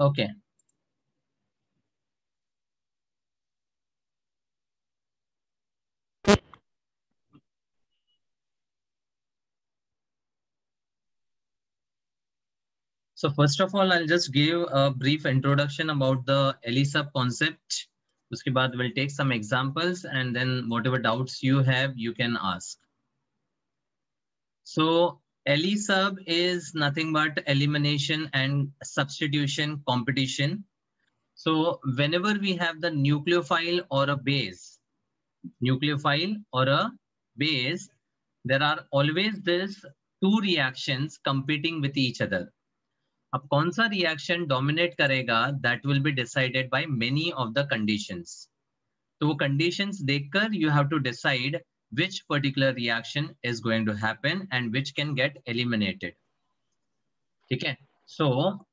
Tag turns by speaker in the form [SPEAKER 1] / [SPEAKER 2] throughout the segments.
[SPEAKER 1] Okay. So first of all, I'll just give a brief introduction about the ELISA concept. Uske we'll take some examples and then whatever doubts you have, you can ask. So ELISUB is nothing but elimination and substitution competition. So whenever we have the nucleophile or a base, nucleophile or a base, there are always these two reactions competing with each other. अब कौन सा reaction dominate करेगा that will be decided by many of the conditions तो वो conditions देखकर you have to decide which particular reaction is going to happen and which can get eliminated okay so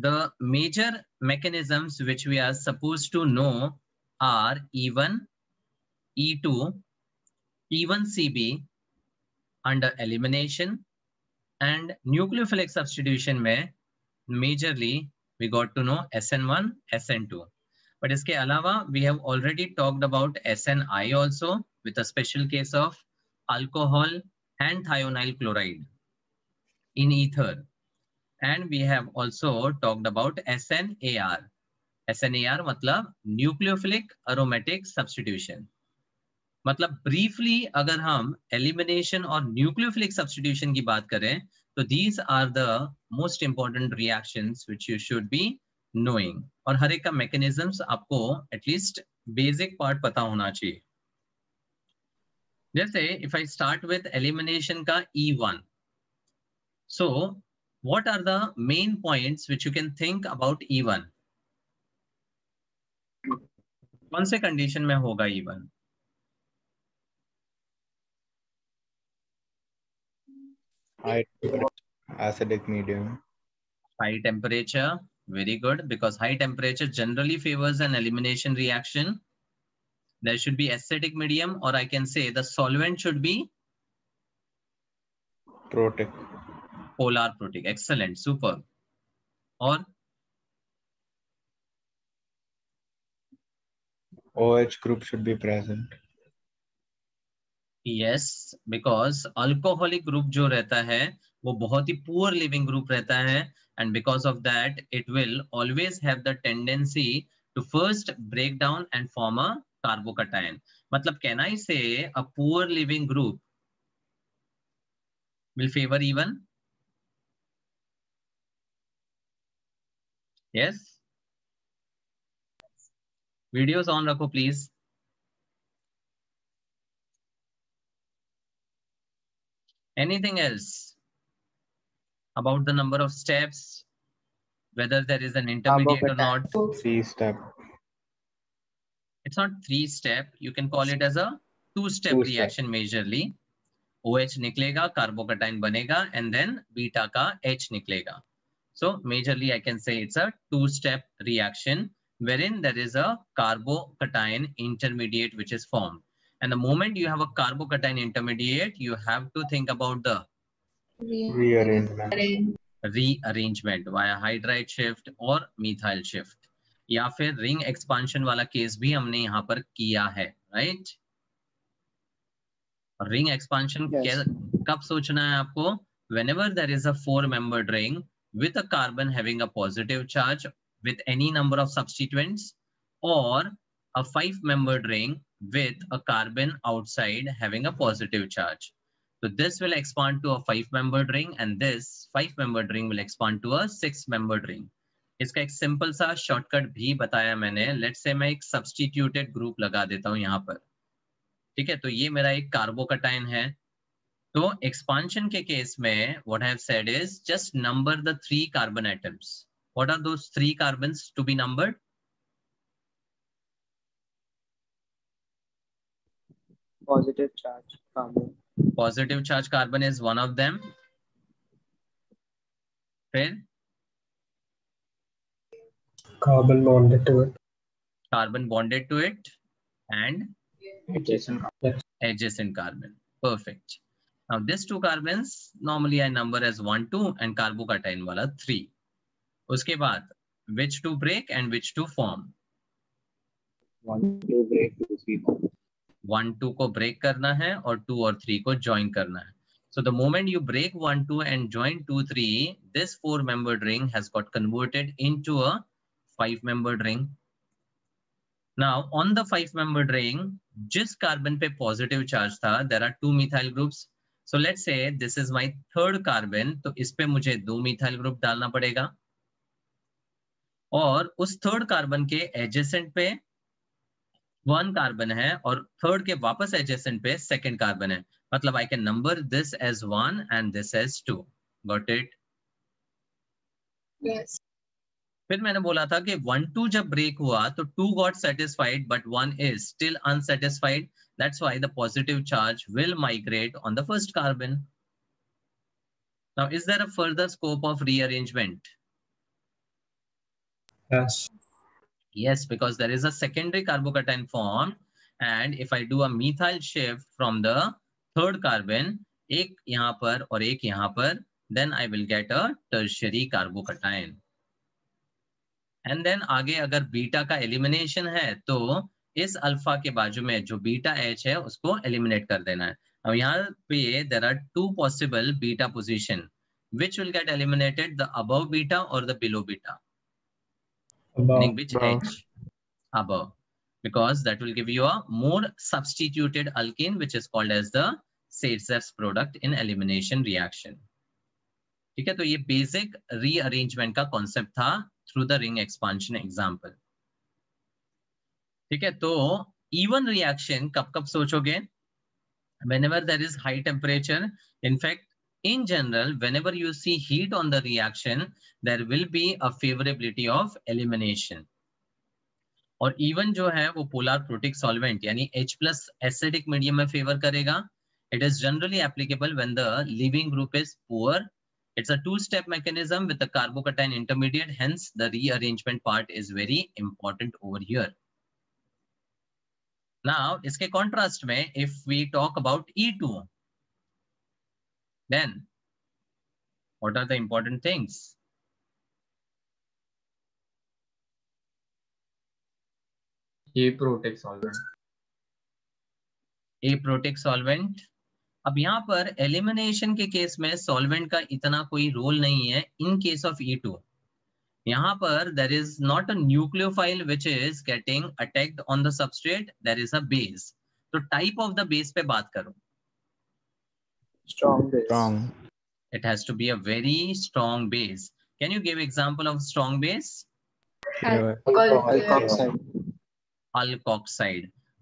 [SPEAKER 1] the major mechanisms which we are supposed to know are e1 e2 e1cb under elimination and nucleophilic substitution mein majorly we got to know SN1, SN2. But iske alawa, we have already talked about SNI also with a special case of alcohol and thionyl chloride in ether. And we have also talked about SNAR. SNAR matlab nucleophilic aromatic substitution. मतलब briefly अगर हम elimination और nucleophilic substitution की बात करें So these are the most important reactions which you should be knowing. और हर एक का mechanisms आपको at least basic part पता होना चाहिए जैसे if I start with elimination का E1. So what are the main points which you can think about E1? कौन से कंडीशन में होगा E1?
[SPEAKER 2] High acidic medium.
[SPEAKER 1] High temperature, very good, because high temperature generally favors an elimination reaction. There should be acidic medium, or I can say the solvent should be
[SPEAKER 2] protic.
[SPEAKER 1] Polar protic. Excellent, super. Or
[SPEAKER 2] OH group should be present.
[SPEAKER 1] Yes because alcoholic group जो रहता है वो बहुत ही poor leaving group रहता है and because of that it will always have the tendency to first break down and form a carbocation मतलब can I say a poor leaving group will favour E1 yes videos on रखो please anything else about the number of steps whether there is an intermediate or not?
[SPEAKER 2] Three step.
[SPEAKER 1] It's not three step. You can call it as a two step two reaction step. majorly. OH निकलेगा, carbocation बनेगा, and then beta का H निकलेगा. So majorly I can say it's a two step reaction wherein there is a carbocation intermediate which is formed. And the moment you have a carbocation intermediate, you have to think about the
[SPEAKER 2] rearrangement,
[SPEAKER 1] rearrangement via hydride shift or methyl shift. या फिर ring expansion वाला case भी हमने यहाँ पर किया है right ring expansion कब सोचना है आपको? Whenever there is a four member ring with a carbon है positive charge with any number of substituent और a five member ring with a carbon outside having positive charge so this will expand to a five membered ring and this five membered ring will expand to a six membered ring. इसका एक simple सा shortcut भी बताया मैंने। Let say मैं एक substituted group लगा देता हूँ यहाँ पर। ठीक है? तो ये मेरा एक कार्बोकटाइन है। तो एक्सपांशन के केस में what have said is just number the three carbon atoms what are those three carbons to be numbered
[SPEAKER 3] positive charge carbon.
[SPEAKER 1] Positive charge carbon is one of them. Then
[SPEAKER 4] carbon bonded to it.
[SPEAKER 1] Carbon bonded to it and
[SPEAKER 3] adjacent carbon.
[SPEAKER 1] Adjacent carbon. Perfect. Now these two carbons normally I number as one, two and carbocation wala three. उसके बाद which to break and which to form
[SPEAKER 3] One, two, break, two, three, four.
[SPEAKER 1] One two को break करना है और two और three को join करना है so the moment you break one two and join two three this four membered ring has got converted into a five membered ring. Now, on the five membered ring, जिस carbon पे positive charge था, there are two methyl groups. So, let's say this is my third carbon तो इस पे मुझे दो methyl group डालना पड़ेगा। और उस थर्ड कार्बन के एजेसेंट पे वन कार्बन है, और थर्ड के वापस एजेसेंट पे सेकंड कार्बन है। मतलब I can number this as one and this as two got
[SPEAKER 5] it.
[SPEAKER 1] फिर मैंने बोला था कि वन टू जब ब्रेक हुआ तो two got satisfied but one is still unsatisfied that's why the positive charge will migrate on the first carbon now is there a further scope of rearrangement
[SPEAKER 4] Yes.
[SPEAKER 1] Yes, because there is a secondary carbocation formed. And if I do a methyl shift from the third carbon, एक यहाँ पर और एक यहाँ पर, then I will get a tertiary carbocation. And then आगे अगर beta का एलिमिनेशन है तो इस अल्फ़ा के बाजू में जो बीटा एच है उसको एलिमिनेट कर देना है। अब यहाँ पे there are two possible beta position which will get eliminated the अब बीटा और द बिलो बीटा रिएक्शन ठीक है तो ये बेसिक रीअरेंजमेंट का कॉन्सेप्ट था। Through the ring expansion example ठीक है तो इवन रिएक्शन कब कब सोचोगे whenever there is high temperature in fact in general whenever you see heat on the reaction there will be a favorability of elimination और even जो है वो पोलर प्रोटिक सॉल्वेंट यानी H प्लस एसिडिक मीडियम में favour करेगा it is generally applicable when the leaving group is poor it's a two step mechanism with the carbocation intermediate hence the rearrangement part is very important over here now इसके contrast में if we talk about E2 then what are the important things
[SPEAKER 3] ये protic solvent
[SPEAKER 1] aprotic solvent अब यहाँ पर elimination के case में solvent का इतना कोई रोल नहीं है in case of E two यहाँ पर there is not a nucleophile which is getting attacked on the substrate there is a base तो टाइप ऑफ़ द बेस पे बात करो।
[SPEAKER 3] Strong base
[SPEAKER 2] Strong.
[SPEAKER 1] it has to be a very strong base. Can you give example of strong base?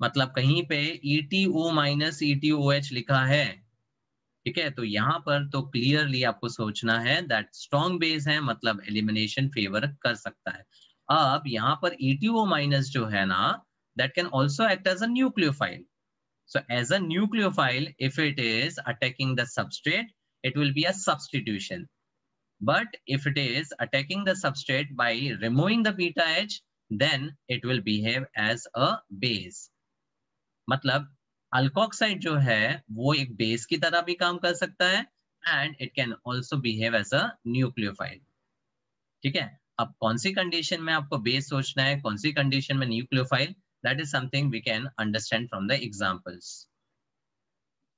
[SPEAKER 1] मतलब कहीं पे ETO minus ET O H लिखा है, ठीक है? तो यहाँ पर तो क्लियरली आपको सोचना है दैट स्ट्रॉन्ग बेस है मतलब एलिमिनेशन फेवर कर सकता है। अब यहाँ पर ETO माइनस जो है ना that can also act as a nucleophile so as a nucleophile if it is attacking the substrate it will be a but if it is attacking the substrate by removing the beta H then it will behave as a base. मतलब alkoxide जो है, वो एक base की तरह भी काम कर सकता है and it can also behave as a nucleophile ठीक है? अब कौन सी कंडीशन में आपको बेस सोचना है? कौन सी कंडीशन में nucleophile that is something we can understand from the examples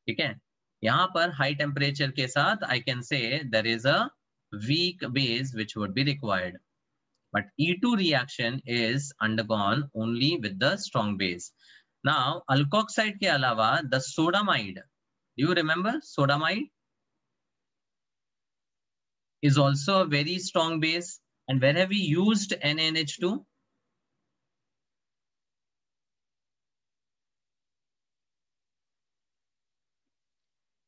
[SPEAKER 1] ठीक है? यहाँ पर हाई टेम्परेचर के साथ I can say there is a base which would be required but E2 reaction is undergone only with the strong base. Now, alkoxide के अलावा the sodamide, do you remember sodamide? Is also a very strong base. And where have we used NaNH2?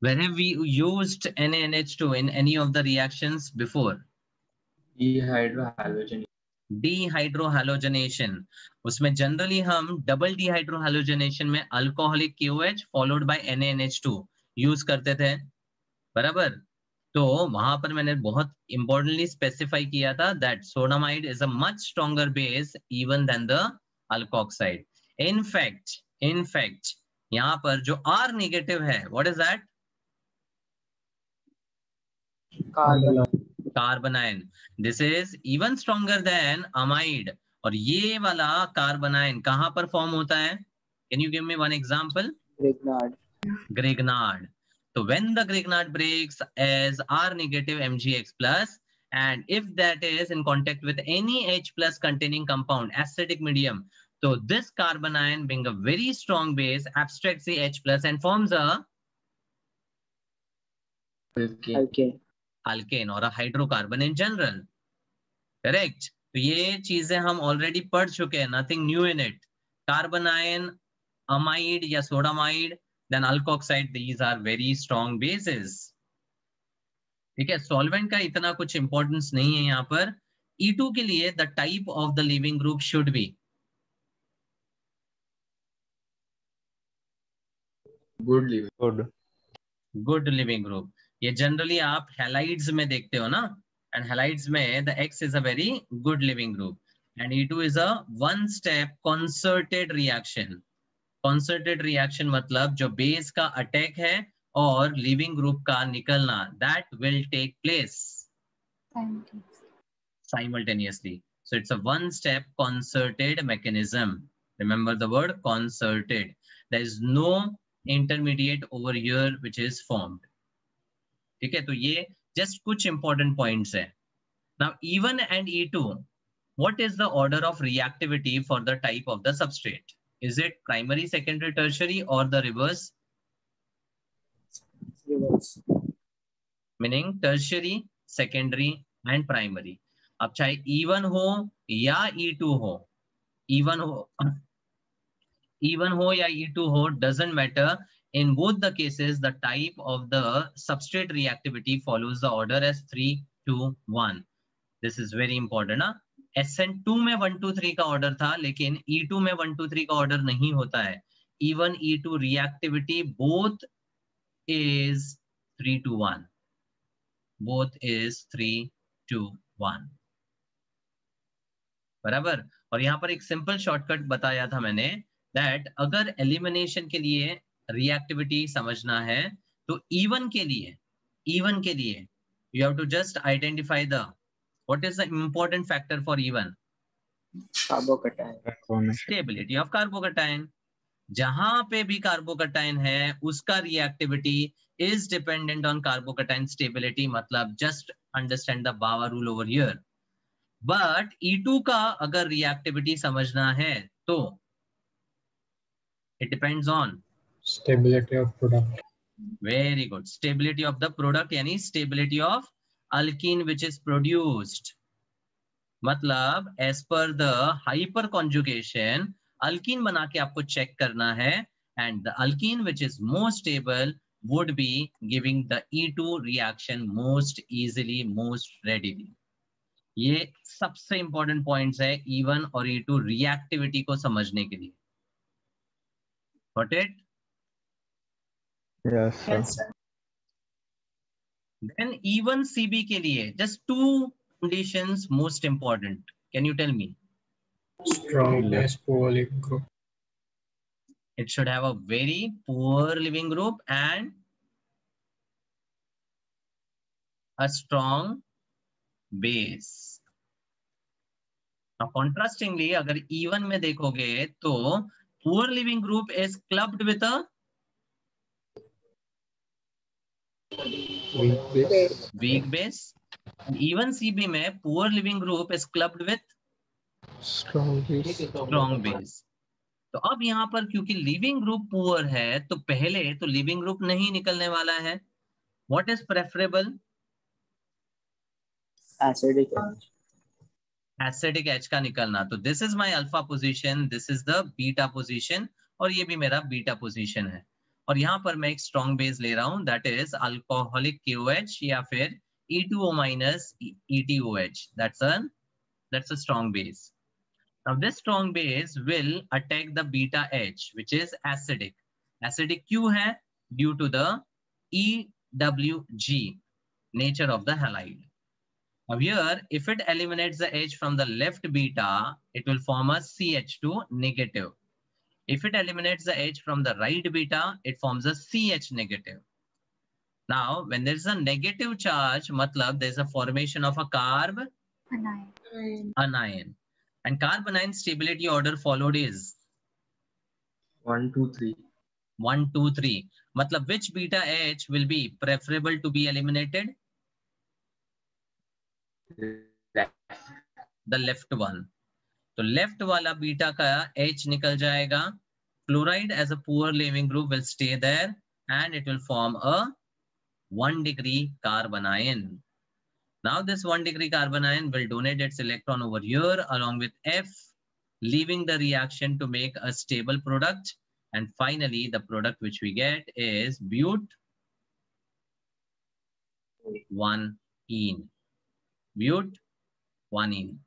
[SPEAKER 1] Where have we used NaNH2 in any of the reactions before?
[SPEAKER 3] डिहाइड्रोहाइड्रोजन
[SPEAKER 1] डिहाइड्रोहैलोजनेशन उसमें generally हम double dehydrohalogenation में alcoholic KOH followed by NaNH2 use करते थे। बराबर? तो वहाँ पर मैंने बहुत इंपॉर्टेंटली स्पेसिफाई किया था that sodamide is a much stronger base even than the alkoxide in fact in fact यहाँ पर जो आर नेगेटिव है what is that
[SPEAKER 3] carbon
[SPEAKER 1] carbanion this is even stronger than amide और ये वाला कार्बनाइन कहाँ पर फॉर्म होता है can you give me one example
[SPEAKER 3] Grignard.
[SPEAKER 1] Grignard. So when the Grignard breaks as R negative MgX plus, and if that is in contact with any H plus containing compound, acidic medium, so this carbanion being a very strong base abstracts the H plus and forms a
[SPEAKER 3] Okay.
[SPEAKER 1] Alkane or a hydrocarbon in general. Correct? तो ये चीज़ें हम already पढ़ चुके हैं nothing new in it carbanion amide या sodamide then alkoxide these are very strong bases ठीक है सॉल्वेंट का इतना कुछ इंपॉर्टेंस नहीं है यहाँ पर E2 के लिए the type of the leaving group should be
[SPEAKER 5] Good living.
[SPEAKER 2] Good.
[SPEAKER 1] Good leaving group ये जनरली आप हेलाइड्स में देखते हो ना एंड हेलाइड्स में the X is a very good leaving group and E two is a one step concerted reaction concerted reaction मतलब जो base का अटैक है और लिविंग ग्रुप का निकलना that will take place simultaneously. So it's a one step concerted mechanism. Remember the word concerted. There is no intermediate over here which is formed. ठीक है? तो ये जस्ट कुछ इंपॉर्टेंट पॉइंट है। Now E1 and E two what is the order of reactivity for the type of the substrate is it primary secondary tertiary और the reverse meaning tertiary secondary and primary अब चाहे E1 हो या E two हो even हो even हो या E two हो doesn't matter in both the cases the type of the substrate reactivity follows the order as 3 2 1 this is very important ना SN2 में 1 2 3 का ऑर्डर था लेकिन E2 में 1 2 3 का ऑर्डर नहीं होता है E1 E2 reactivity both is 3 to 1 both is 3 to 1 बराबर और यहाँ पर एक सिंपल शॉर्टकट बताया था मैंने दैट अगर एलिमिनेशन के लिए रिएक्टिविटी समझना है तो इवन के लिए इवन के लिए you have to just identify the what is the important factor for E1
[SPEAKER 3] Carbocation.
[SPEAKER 2] Conformation.
[SPEAKER 1] Stability of carbocation जहाँ पे भी कार्बोकटाइन है उसका reactivity is dependent on carbocation stability मतलब just understand the Bawa rule over here but E2 का अगर reactivity समझना है तो it depends on
[SPEAKER 4] Stability of product.
[SPEAKER 1] Very good stability of the product यानी stability of alkene which is produced मतलब as per the hyperconjugation alkene बना के आपको चेक करना है and the alkene which is more stable would be giving the E2 reaction most easily, most readily. ये सबसे important points है E1 और E2 रिएक्टिविटी को समझने के लिए Got it?
[SPEAKER 2] Yes, sir.
[SPEAKER 1] Then E1 CB के लिए just two conditions most important. Can you tell me?
[SPEAKER 4] Strong base poor living group.
[SPEAKER 1] It should have a very poor living group and a strong base. Now, contrastingly, अगर E1 में देखोगे तो poor living group is clubbed with a
[SPEAKER 5] Weak base.
[SPEAKER 1] weak base. And even CB में poor living group is clubbed with
[SPEAKER 5] Strong base.
[SPEAKER 1] Strong base तो अब यहाँ पर क्योंकि लिविंग ग्रुप पुअर है तो पहले तो लिविंग ग्रुप नहीं निकलने वाला है what is preferable
[SPEAKER 3] Acidic. edge.
[SPEAKER 1] Acidic H का निकलना तो this is my alpha position this is the beta position और ये भी मेरा बीटा पोजीशन है और यहाँ पर मैं एक स्ट्रॉन्ग बेस ले रहा हूँ दैट इज़ अल्कोहलिक KOH या फिर E2O minus ETOH that's a that's a strong base Now this strong base will attack the beta H, which is acidic. Acidic क्यों है? Due to the EWG nature of the halide. Now here, if it eliminates the H from the left beta, it will form a CH2 negative. If it eliminates the H from the right beta, it forms a CH negative. Now, when there is a negative charge, matlab there is a formation of a carb
[SPEAKER 6] anion,
[SPEAKER 1] anion. And carbanion stability order followed is
[SPEAKER 5] One, two, three.
[SPEAKER 1] 1, 2, 3. Matlab which beta H will be preferable to be eliminated?
[SPEAKER 5] Left.
[SPEAKER 1] The left one. तो left वाला beta का H निकल जाएगा fluoride as a poor leaving group will stay there and it will form a 1 degree carbon ion. Now this 1 degree carbon ion will donate its electron over here along with F, leaving the reaction to make a stable product. And finally, the product which we get is but 1 ene. But 1 ene.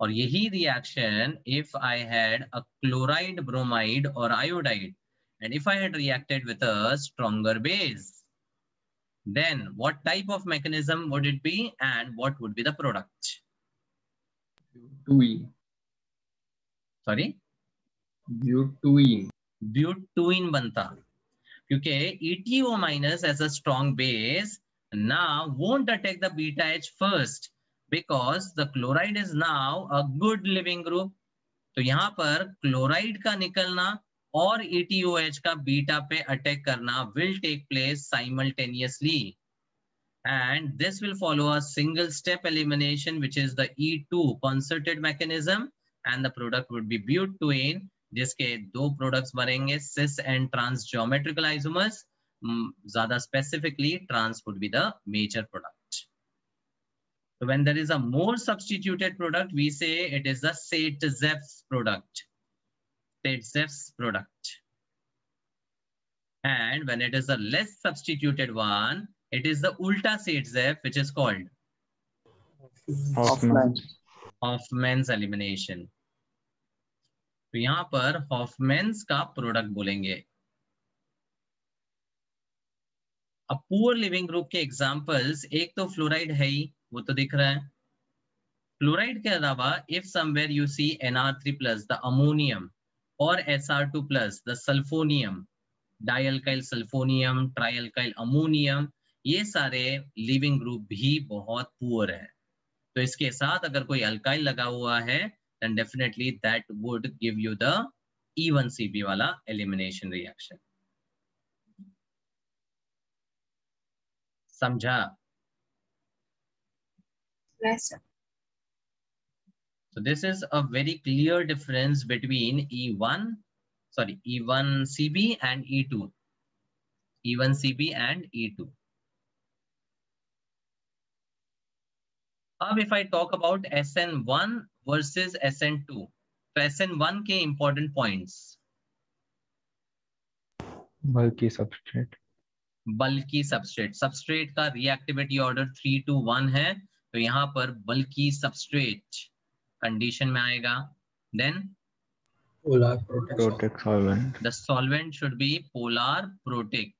[SPEAKER 1] और यही reaction if I had a chloride bromide और iodide and if I had reacted with a stronger base then what type of mechanism would it be and what would be the product
[SPEAKER 5] 2e
[SPEAKER 1] sorry
[SPEAKER 5] butene
[SPEAKER 1] butene बनता। क्योंकि minus as a strong base ना won't attack the beta H first because the chloride is now a good living group. तो यहाँ पर chloride का निकलना और ETOH का बीटा पे अटैक करना will take place simultaneously. And this will follow a single step elimination, which is the E2 concerted mechanism. And the product would be butane, जिसके दो products बनेंगे and trans geometrical isomers. Mm, ज़्यादा specifically, trans would be the major product. So when there is a more substituted product, we say it is the Sate-Zep's product. Sate-Zep's product. And when it is a less substituted one, it is the Ulta Sate-Zep, which is called
[SPEAKER 2] Hoffman.
[SPEAKER 1] Hoffman's elimination. तो यहाँ पर हॉफमैन्स का product बोलेंगे अब poor leaving group के examples एक तो fluoride है ही वो तो दिख रहा है। फ्लोराइड के अलावा if somewhere you see NR3 plus the ammonium और SR2 plus the sulfonium dialkyl sulfonium trialkyl ammonium ये सारे लिविंग ग्रुप भी बहुत पुअर है। तो इसके साथ अगर कोई अल्काइल लगा हुआ है, then definitely that would give you the E1CP वाला elimination reaction. समझा?
[SPEAKER 6] yes, sir.
[SPEAKER 1] So this is a very clear difference between E1, sorry, E1CB and E2. E1CB and E2. अब if I talk about SN1 versus SN2, तो SN1 के important points,
[SPEAKER 2] Bulky substrate.
[SPEAKER 1] Bulky substrate substrate का reactivity order three two one है तो यहाँ पर bulky substrate condition में आएगा। Then
[SPEAKER 4] polar
[SPEAKER 2] solvent
[SPEAKER 1] should be polar protic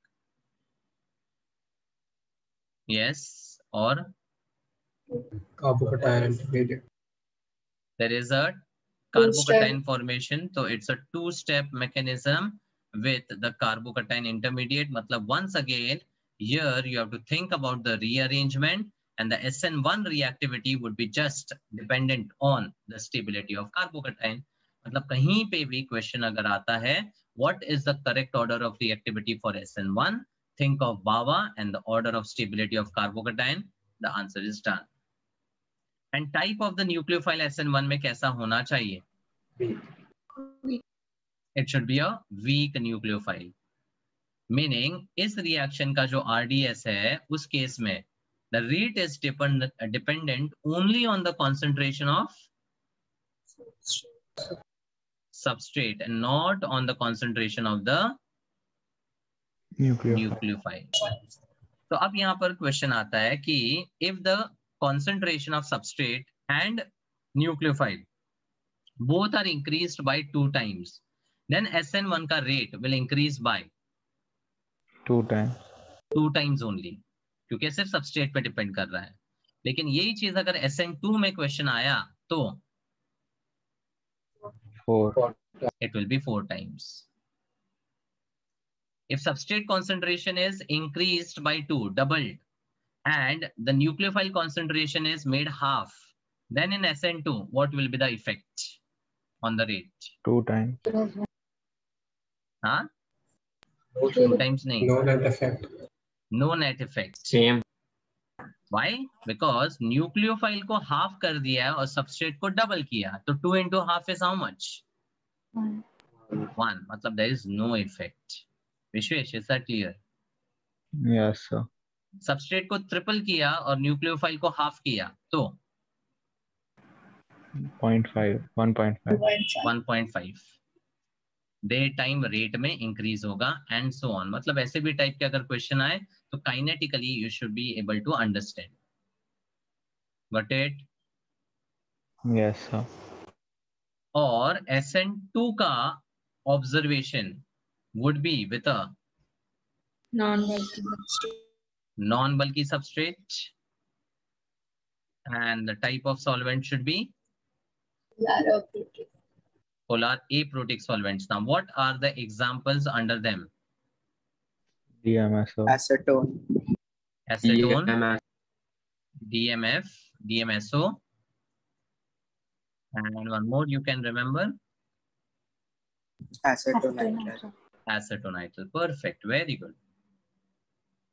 [SPEAKER 1] yes
[SPEAKER 4] और
[SPEAKER 1] there is a carbocation formation तो it's a two step mechanism with the carbocation intermediate मतलब once again yeah you have to think about the rearrangement and the SN1 reactivity would be just dependent on the stability of carbocation मतलब कहीं पे भी question अगर आता है what is the correct order of reactivity for SN1 think of BAWA and the order of stability of carbocation the answer is done and type of the nucleophile SN1 में कैसा होना चाहिए it should be a weak nucleophile meaning इस reaction का जो RDS है उस case में the rate is depend, dependent only on the concentration of substrate and not on the concentration of the
[SPEAKER 2] Nucleophile.
[SPEAKER 1] nucleophile. तो अब यहाँ पर क्वेश्चन आता है कि if the concentration of substrate and nucleophile both are increased by two times, then SN1 का rate will increase by
[SPEAKER 2] Two times.
[SPEAKER 1] two times only, क्योंकि सिर्फ़ सबस्ट्रेट पे डिपेंड कर रहा है। लेकिन यही चीज़ अगर एस एन टू में क्वेश्चन आया तो it will be four times if substrate concentration is increase by two doubled and the nucleophile concentration is made half then in S N two what will be the effect on the rate
[SPEAKER 2] two
[SPEAKER 1] time
[SPEAKER 4] हाँ
[SPEAKER 1] two times नहीं
[SPEAKER 4] no net effect
[SPEAKER 5] Same.
[SPEAKER 1] why because nucleophile को half कर दिया है और substrate को double किया तो 2 into half is how much
[SPEAKER 6] One.
[SPEAKER 1] 1 मतलब there is no effect Vishwesh is that clear
[SPEAKER 2] Yes, sir.
[SPEAKER 1] Substrate को ट्रिपल किया और न्यूक्लियोफाइल को हाफ़ किया तो
[SPEAKER 2] Point five. One point five.
[SPEAKER 1] 1.5 the time rate में इंक्रीज होगा एंड सो ऑन मतलब ऐसे भी टाइप के अगर क्वेश्चन आए तो kinetically you should be able to understand what it
[SPEAKER 2] yes
[SPEAKER 1] और एस एन टू का observation would be with a
[SPEAKER 6] non bulky
[SPEAKER 1] non bulky substrate and the type of solvent should be
[SPEAKER 6] polar
[SPEAKER 1] aprotic solvents. Now, what are the examples under them?
[SPEAKER 2] DMS, sir.
[SPEAKER 3] Acetone.
[SPEAKER 1] Acetone,
[SPEAKER 5] DMS.
[SPEAKER 1] DMF, DMSO, and one more you can remember,
[SPEAKER 3] Acetonitrile.
[SPEAKER 6] Acetonitrile.
[SPEAKER 1] Perfect, very good.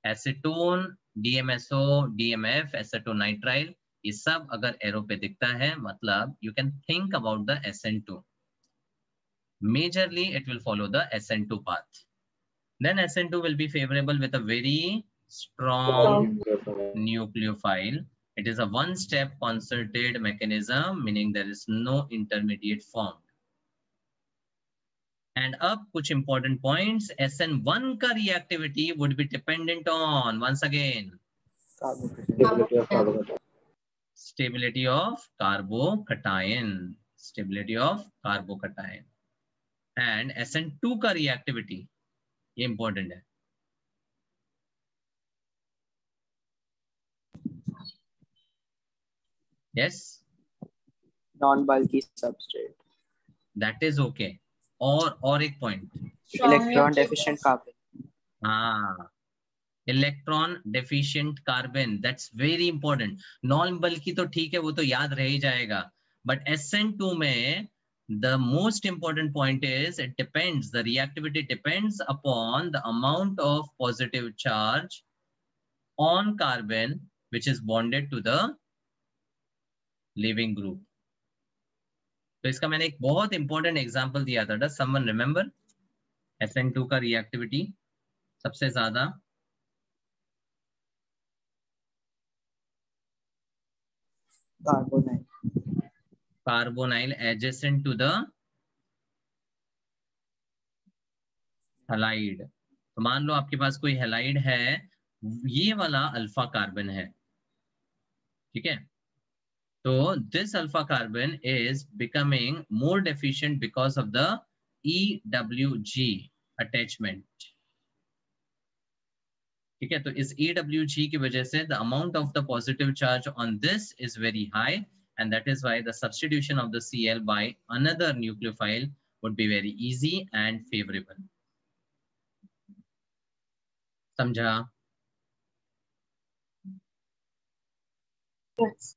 [SPEAKER 1] Acetone, DMSO, DMF, acetonitrile, ये सब अगर arrow पे दिखता है मतलब you can think about the SN2. Majorly, it will follow the SN2 path. Then SN2 will be favorable with a very strong nucleophile. It is a one-step concerted mechanism, meaning there is no intermediate formed. And up, which important points, SN1 ka reactivity would be dependent on, once again,
[SPEAKER 3] stability of carbocation,
[SPEAKER 1] stability of carbocation. And S N two का reactivity ये important है। Yes और और एक point
[SPEAKER 3] electron deficient carbon
[SPEAKER 1] हाँ। Electron deficient carbon that's very important non bulky तो ठीक है वो तो याद रह ही जाएगा। बट एस एन टू में the most important point is it depends the reactivity depends upon the amount of positive charge on carbon which is bonded to the living group तो इसका मैंने एक बहुत इंपॉर्टेंट एग्जांपल दिया था does someone remember SN2 का reactivity सबसे ज्यादा
[SPEAKER 3] Carbonite.
[SPEAKER 1] carbonyl adjacent to the तो मान लो आपके पास कोई हेलाइड है, ये वाला अल्फ़ा कार्बन है। ठीक है? तो this alpha carbon is becoming more deficient because of the EWG attachment ठीक है? तो इस EWG की वजह से the amount of the positive charge on this is very high and that is why the substitution of the Cl by another nucleophile would be very easy and favorable. समझा
[SPEAKER 6] Yes.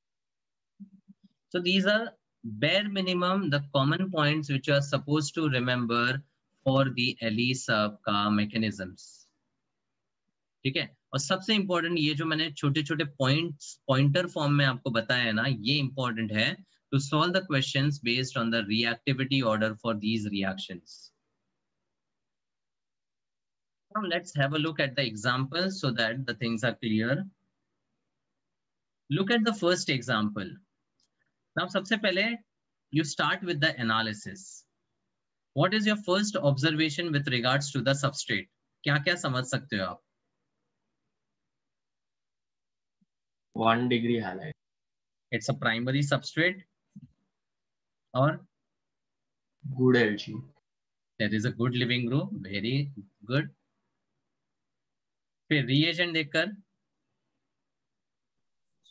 [SPEAKER 1] So these are bare minimum the common points which you are supposed to remember for the ELISA का mechanisms. ठीक है और सबसे important ये जो मैंने छोटे छोटे पॉइंट पॉइंटर फॉर्म में आपको बताया ना, ये इंपॉर्टेंट है to solve the question based on the reactivity order for these reaction let's have a look at the example so that the things are clear look at the first example now सबसे पहले you start with the analysis what is your first observation with regards to the substrate क्या क्या समझ सकते हो आप?
[SPEAKER 5] One degree halide.
[SPEAKER 1] it's a primary substrate or
[SPEAKER 5] Good LG.
[SPEAKER 1] there is a good living group very good फिर reagent देखकर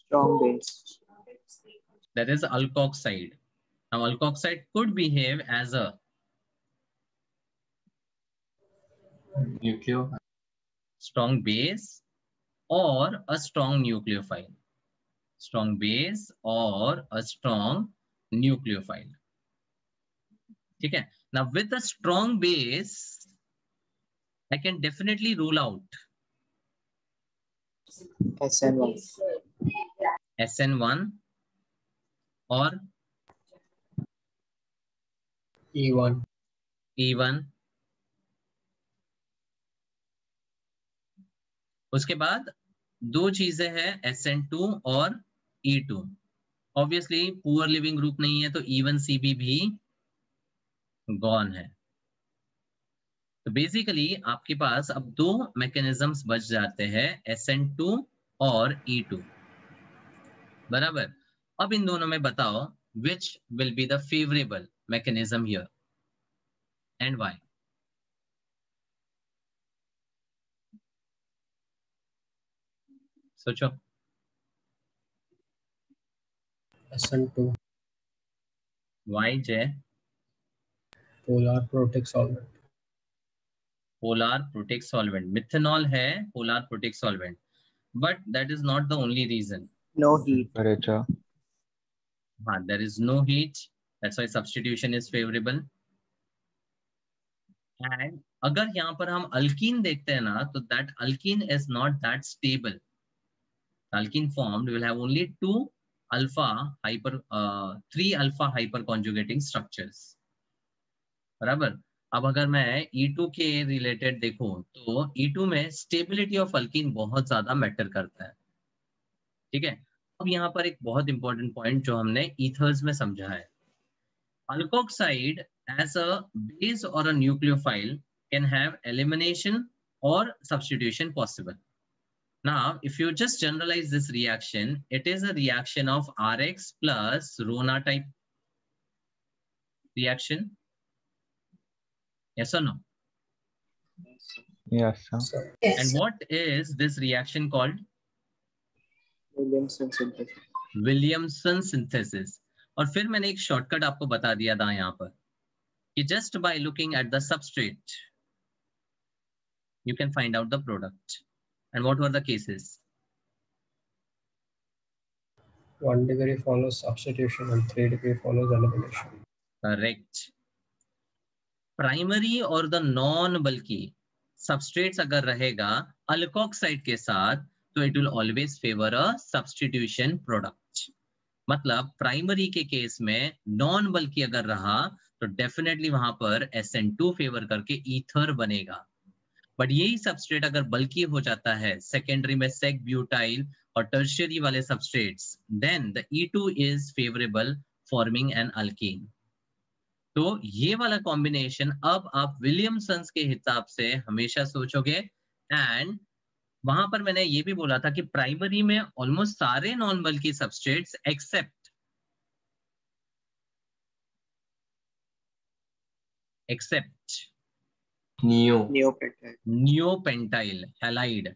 [SPEAKER 3] Strong base.
[SPEAKER 1] there is alkoxide now alkoxide could behave as a
[SPEAKER 5] Nucleophile.
[SPEAKER 1] strong base or a strong nucleophile. Strong base or a strong nucleophile. Okay. Now with a strong base, I can definitely rule out
[SPEAKER 3] SN1.
[SPEAKER 1] SN1 or
[SPEAKER 4] E1.
[SPEAKER 1] E1 उसके बाद दो चीज़ें हैं S N two और E two obviously poor leaving group नहीं है तो E one C B भी गॉन है। तो बेसिकली आपके पास अब दो मैकेनिज्म्स बच जाते हैं एस एन टू और ई टू बराबर? अब इन दोनों में बताओ which will be the favourable mechanism here and why सोचो। Lesson to
[SPEAKER 4] polar protic solvent
[SPEAKER 1] polar protic solvent methanol है polar protic solvent but that is not the only reason
[SPEAKER 3] no heat
[SPEAKER 2] अरे अच्छा।
[SPEAKER 1] हाँ there is no heat that's why substitution is favourable and अगर यहाँ पर हम alkene देखते हैं ना तो that alkene is not that stable alkene formed will have only two alpha hyper uh, three alpha hyper structures. बराबर? अब अगर मैं E2 के रिलेटेड देखूँ तो E2 में स्टेबिलिटी ऑफ़ अल्कीन बहुत ज़्यादा मैटर करता है। ठीक है? अब यहाँ पर एक बहुत इंपॉर्टेंट पॉइंट जो हमने ईथर्स में समझा है। अल्कोक्साइड एज अ बेस और a nucleophile can have elimination और substitution possible Now, if you just generalize this reaction, it is a reaction of Rx plus Rona type reaction. Yes or no?
[SPEAKER 2] Yes, sir.
[SPEAKER 4] So,
[SPEAKER 1] And what is this reaction called?
[SPEAKER 3] Williamson synthesis.
[SPEAKER 1] Williamson synthesis. और फिर मैंने एक shortcut आपको बता दिया था यहाँ पर कि just by looking at the substrate, you can find out the product. And what were the cases?
[SPEAKER 4] one degree follows substitution and three degree follows elimination.
[SPEAKER 1] Correct primary और द नॉन बल्कि सबस्ट्रेट्स अगर रहेगा alkoxide के साथ तो it will always favour a substitution product मतलब primary के case में non bulky अगर रहा तो डेफिनेटली वहाँ पर SN2 फेवर करके ईथर बनेगा बट यही सबस्ट्रेट अगर बल्कि हो जाता है सेकेंडरी में सेक ब्यूटाइल और टर्शियरी वाले substrates then the E2 is favourable forming an alkene तो ये वाला कॉम्बिनेशन अब आप विलियमसन्स के हिसाब से हमेशा सोचोगे एंड वहाँ पर मैंने ये भी बोला था कि प्राइमरी में ऑलमोस्ट सारे non bulky substrates except except
[SPEAKER 5] Neo.
[SPEAKER 3] Neopentide.
[SPEAKER 1] neopentyl halide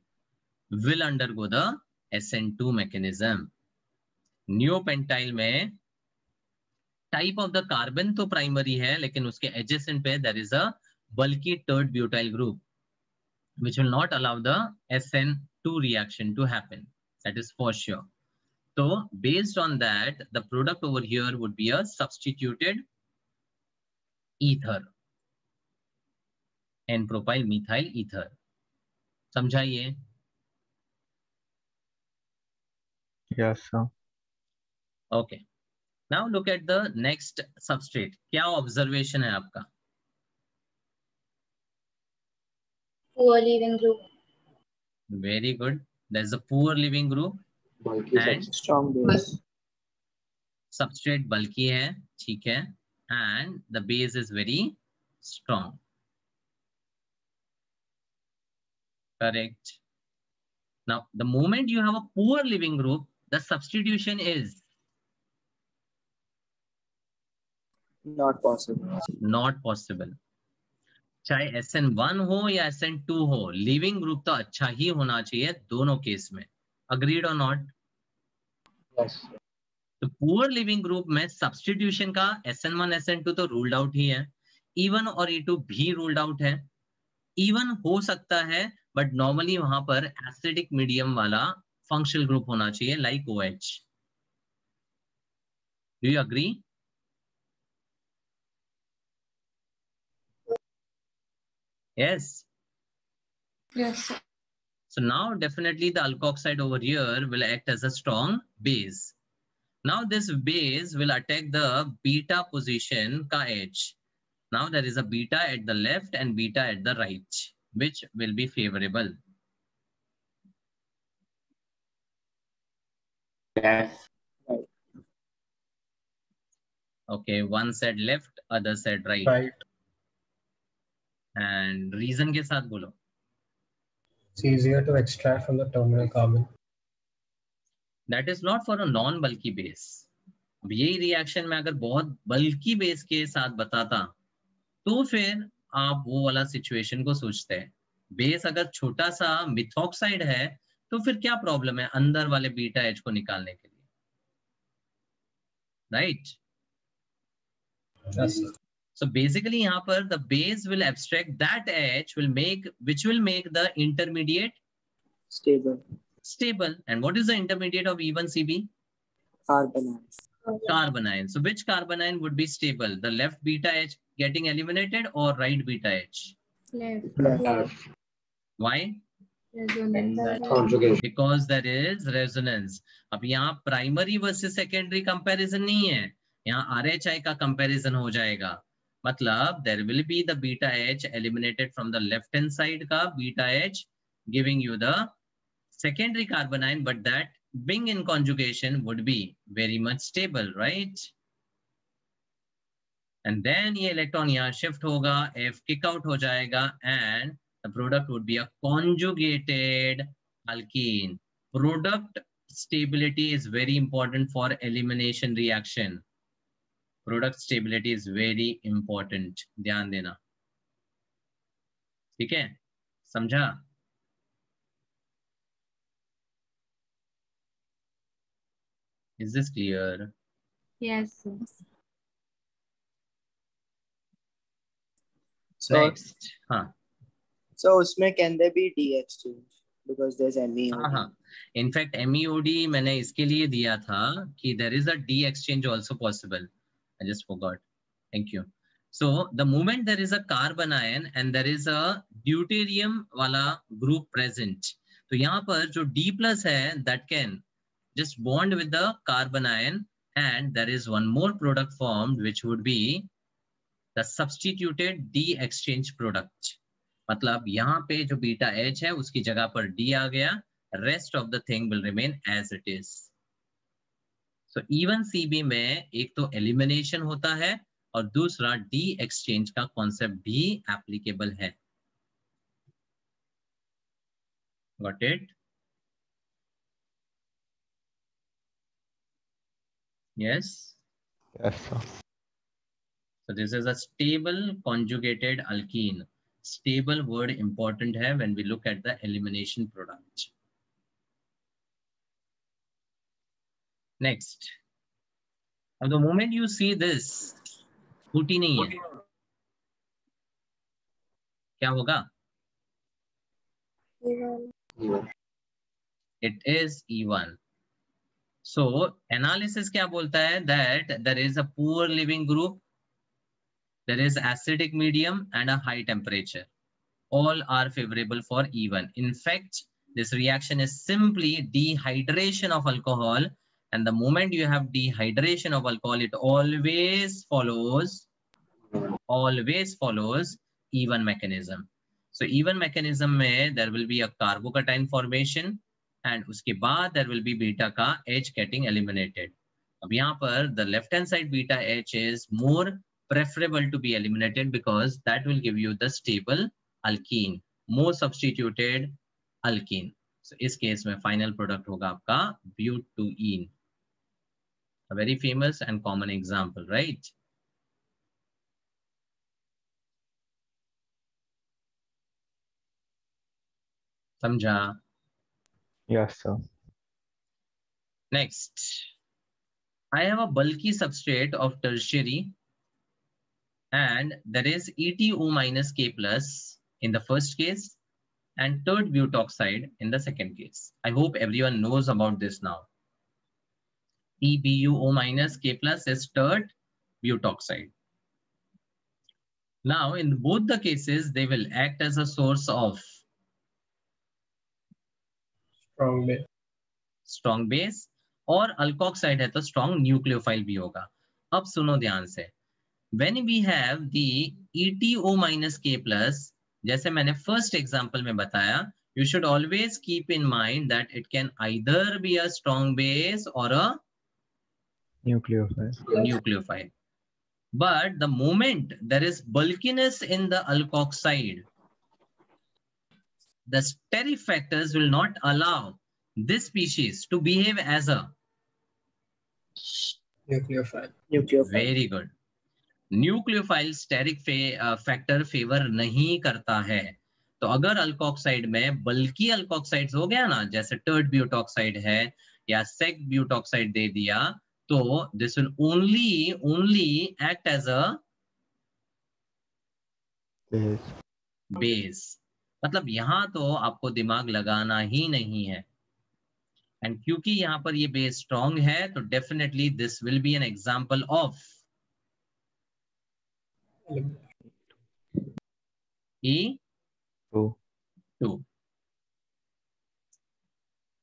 [SPEAKER 1] will undergo the SN2 mechanism. neopentyl में टाइप ऑफ़ द कार्बन तो प्राइमरी है लेकिन उसके एडजेसेंट पे there is a bulky third butyl group which will not allow the SN2 reaction to happen. That is for sure. So based on that, the product over here would be a substituted ether. N-propyl methyl ether. समझाइए
[SPEAKER 2] Yes, sir.
[SPEAKER 1] Okay now look at the next substrate क्या observation है आपका
[SPEAKER 6] Poor leaving group.
[SPEAKER 1] Very good that is a poor leaving group
[SPEAKER 3] Bulky
[SPEAKER 1] And-
[SPEAKER 3] substance. Strong base.
[SPEAKER 1] Substrate bulky है ठीक है and the base is very strong correct now the moment you have a poor leaving group the substitution is
[SPEAKER 3] Not possible.
[SPEAKER 1] Not possible चाहे S N one हो या S N two हो leaving group तो अच्छा ही होना चाहिए दोनों केस में. अग्रीड और नॉट तो पुअर लिविंग ग्रुप में सब्सटीट्यूशन का S N one S N two तो रूल्ड आउट ही है. इवन और E2 भी रूल्ड आउट है. इवन हो सकता है बट नॉर्मली वहाँ पर एसिडिक मीडियम वाला फंक्शनल ग्रुप होना चाहिए like O H do you agree yes
[SPEAKER 6] Yes, sir.
[SPEAKER 1] So now definitely the alkoxide over here will act as a strong base. Now this base will attack the beta position ka H. Now there is a beta at the left and beta at the right, which will be favorable.
[SPEAKER 3] Yes.
[SPEAKER 1] Okay, one said left, other said right.
[SPEAKER 4] Right.
[SPEAKER 1] And reason के साथ बोलो.
[SPEAKER 4] It's easier to extract from the terminal carbon.
[SPEAKER 1] That is not for a non bulky base. अब यही reaction में अगर बहुत बल्कि base के साथ बताता तो फिर आप वो वाला सिचुएशन को सोचते हैं। बेस अगर छोटा सा मिथॉक्साइड है तो फिर क्या प्रॉब्लम है अंदर वाले बीटा एच को निकालने के लिए? राइट सो बेसिकली यहाँ पर the base will abstract that H will make which will make the intermediate
[SPEAKER 7] stable
[SPEAKER 1] stable and what is the intermediate of E one C B
[SPEAKER 7] carbon
[SPEAKER 1] Carbanion. So which carbanion would be stable? The left beta H getting eliminated or right beta H?
[SPEAKER 6] Left.
[SPEAKER 7] Left.
[SPEAKER 1] Why?
[SPEAKER 6] Resonance.
[SPEAKER 3] Conjugation.
[SPEAKER 1] Because there is resonance. अब यहाँ primary versus secondary comparison नहीं है यहाँ RHI का comparison हो जाएगा मतलब there will be the beta H eliminated from the left hand side का beta H giving you the secondary carbanion but that being in conjugation would be very much stable right and then ये electron यहाँ shift होगा F kick out हो जाएगा and the product would be a conjugated alkene product stability is very important for elimination reaction product stability is very important ध्यान देना ठीक है समझा is this clear
[SPEAKER 6] Yes.
[SPEAKER 7] so
[SPEAKER 1] next हाँ
[SPEAKER 7] so उसमें can there be d exchange because there's me
[SPEAKER 1] हाँ हाँ in fact MEOD मैंने इसके लिए दिया था कि there is a D exchange also possible I just forgot thank you so the moment there is a carbon ion and there is a deuterium वाला group present तो यहाँ पर जो D plus है that can just bond with the carbon ion and there is one more product formed which would be the substituted D exchange product मतलब यहाँ पे जो बीटा एच है उसकी जगह पर डी आ गया rest of the thing will remain as it is so E one C B में एक तो एलिमिनेशन होता है और दूसरा डी एक्सचेंज का कॉन्सेप्ट भी एप्लीकेबल है got it yes
[SPEAKER 2] Yes, sir.
[SPEAKER 1] So this is a stable conjugated alkene. Stable word important है when we look at the elimination product. Next. Now the moment you see this, फूटी नहीं है क्या होगा it is E1. So analysis क्या बोलता है that there is a poor living group, there is acidic medium and a high temperature. All are favorable for E1. In fact, this reaction is simply dehydration of alcohol and the moment you have dehydration of alcohol, it always follows, always follows E1 mechanism. So E1 mechanism में there will be a carbocation formation and उसके बाद there will be beta का H कैटिंग eliminated अब यहाँ पर the left hand side beta H is more preferable to be eliminated because that will give you the stable alkene more substituted alkene इस case में final product होगा आपका butene very famous and common example right समझा?
[SPEAKER 2] Yes, sir.
[SPEAKER 1] Next, I have a bulky substrate of tertiary and there is ETO minus K plus in the first case and third butoxide in the second case. I hope everyone knows about this now. TBuO minus K plus is third butoxide. Now, in both the cases, they will act as a source of
[SPEAKER 4] strong base
[SPEAKER 1] और alkoxide है तो strong nucleophile भी होगा। अब सुनो ध्यान से। When we have D O minus K plus जैसे मैंने फ़र्स्ट एग्ज़ाम्पल में बताया you should always keep in mind that it can either be a strong base और
[SPEAKER 2] nucleophile
[SPEAKER 1] nucleophile but the moment there is bulkiness in the alkoxide the steric factors will not allow this species to behave as a
[SPEAKER 4] Nucleophile.
[SPEAKER 7] Nucleophile.
[SPEAKER 1] very good. Nucleophile steric factor favour नहीं करता है तो अगर alkoxide में बल्कि अल्कोक्साइड्स हो गया ना जैसे टर्ड ब्यूटॉक्साइड है या सेक ब्यूटॉक्साइड दे दिया तो this will only only act as a
[SPEAKER 2] base
[SPEAKER 1] मतलब यहाँ तो आपको दिमाग लगाना ही नहीं है। एंड क्योंकि यहाँ पर ये बेस स्ट्रॉन्ग है तो definitely this will be an example of E.
[SPEAKER 2] Two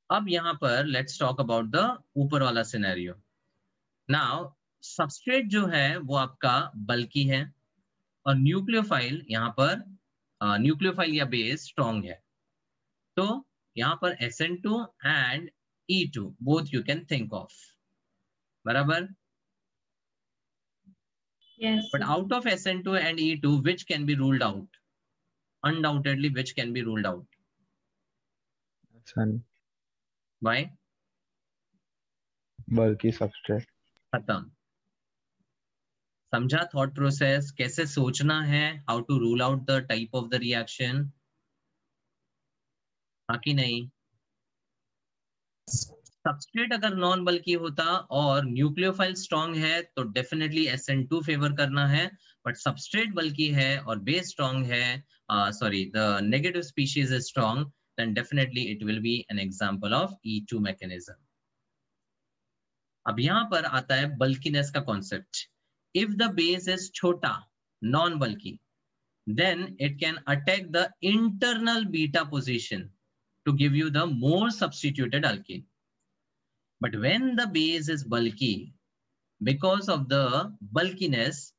[SPEAKER 1] अब यहाँ पर लेट्स टॉक अबाउट द ऊपर वाला सिनेरियो नाउ सबस्ट्रेट जो है वो आपका बल्कि है और न्यूक्लियोफाइल यहाँ पर न्यूक्लियोफाइल या बेस स्ट्रॉन्ग है। तो यहाँ पर S N two and E two both you can
[SPEAKER 6] think
[SPEAKER 1] of
[SPEAKER 6] बराबर?
[SPEAKER 1] But out of S N two and E two which can be ruled out undoubtedly which can be ruled out by
[SPEAKER 2] bulky substrate
[SPEAKER 1] खत्म। समझा thought process कैसे सोचना है how to rule out the type of the reaction हाँ कि नहीं? Substrate अगर non bulky होता और न्यूक्लियोफाइल स्ट्रांग है तो डेफिनेटली SN2 फेवर करना है बट सबस्ट्रेट बल्कि है और बेस स्ट्रांग है sorry the negative species is strong then definitely it will be an example of E2 mechanism. अब यहाँ पर आता है बल्किनेस का concept If the base is chota, non-bulky, then it can attack the internal beta position to give you the more substituted alkene. But when the base is bulky, because of the bulkiness,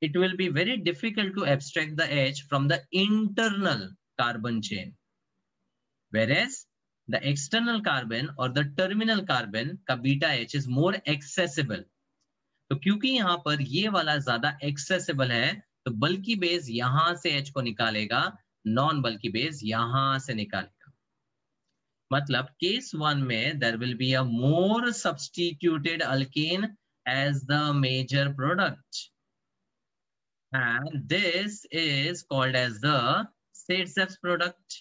[SPEAKER 1] it will be very difficult to abstract the H from the internal carbon chain. Whereas the external carbon or the terminal carbon, ka beta H is more accessible तो क्योंकि यहाँ पर ये वाला ज़्यादा accessible है तो बल्कि बेस यहाँ से H को निकालेगा नॉन बल्कि बेस यहाँ से निकालेगा। मतलब केस वन में there will be a more substituted alkane as the major product and this is called as the Seydseff's product.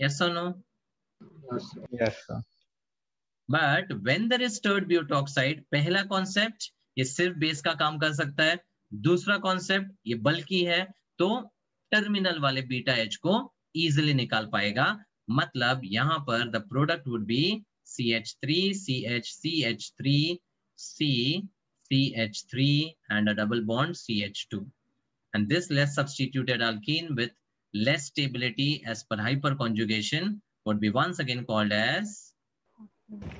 [SPEAKER 1] Yes or no?
[SPEAKER 2] Yes, sir.
[SPEAKER 1] But when there is third butoxide पहला concept ये सिर्फ़ base का काम कर सकता है। दूसरा concept ये बल्कि है तो टर्मिनल वाले बीटा एच को इजिली निकाल पाएगा। मतलब यहाँ पर the product would be C H three C H C H three C C H three and double bond C H two and this less substituted alkene with less stability as per hyperconjugation would be once again called as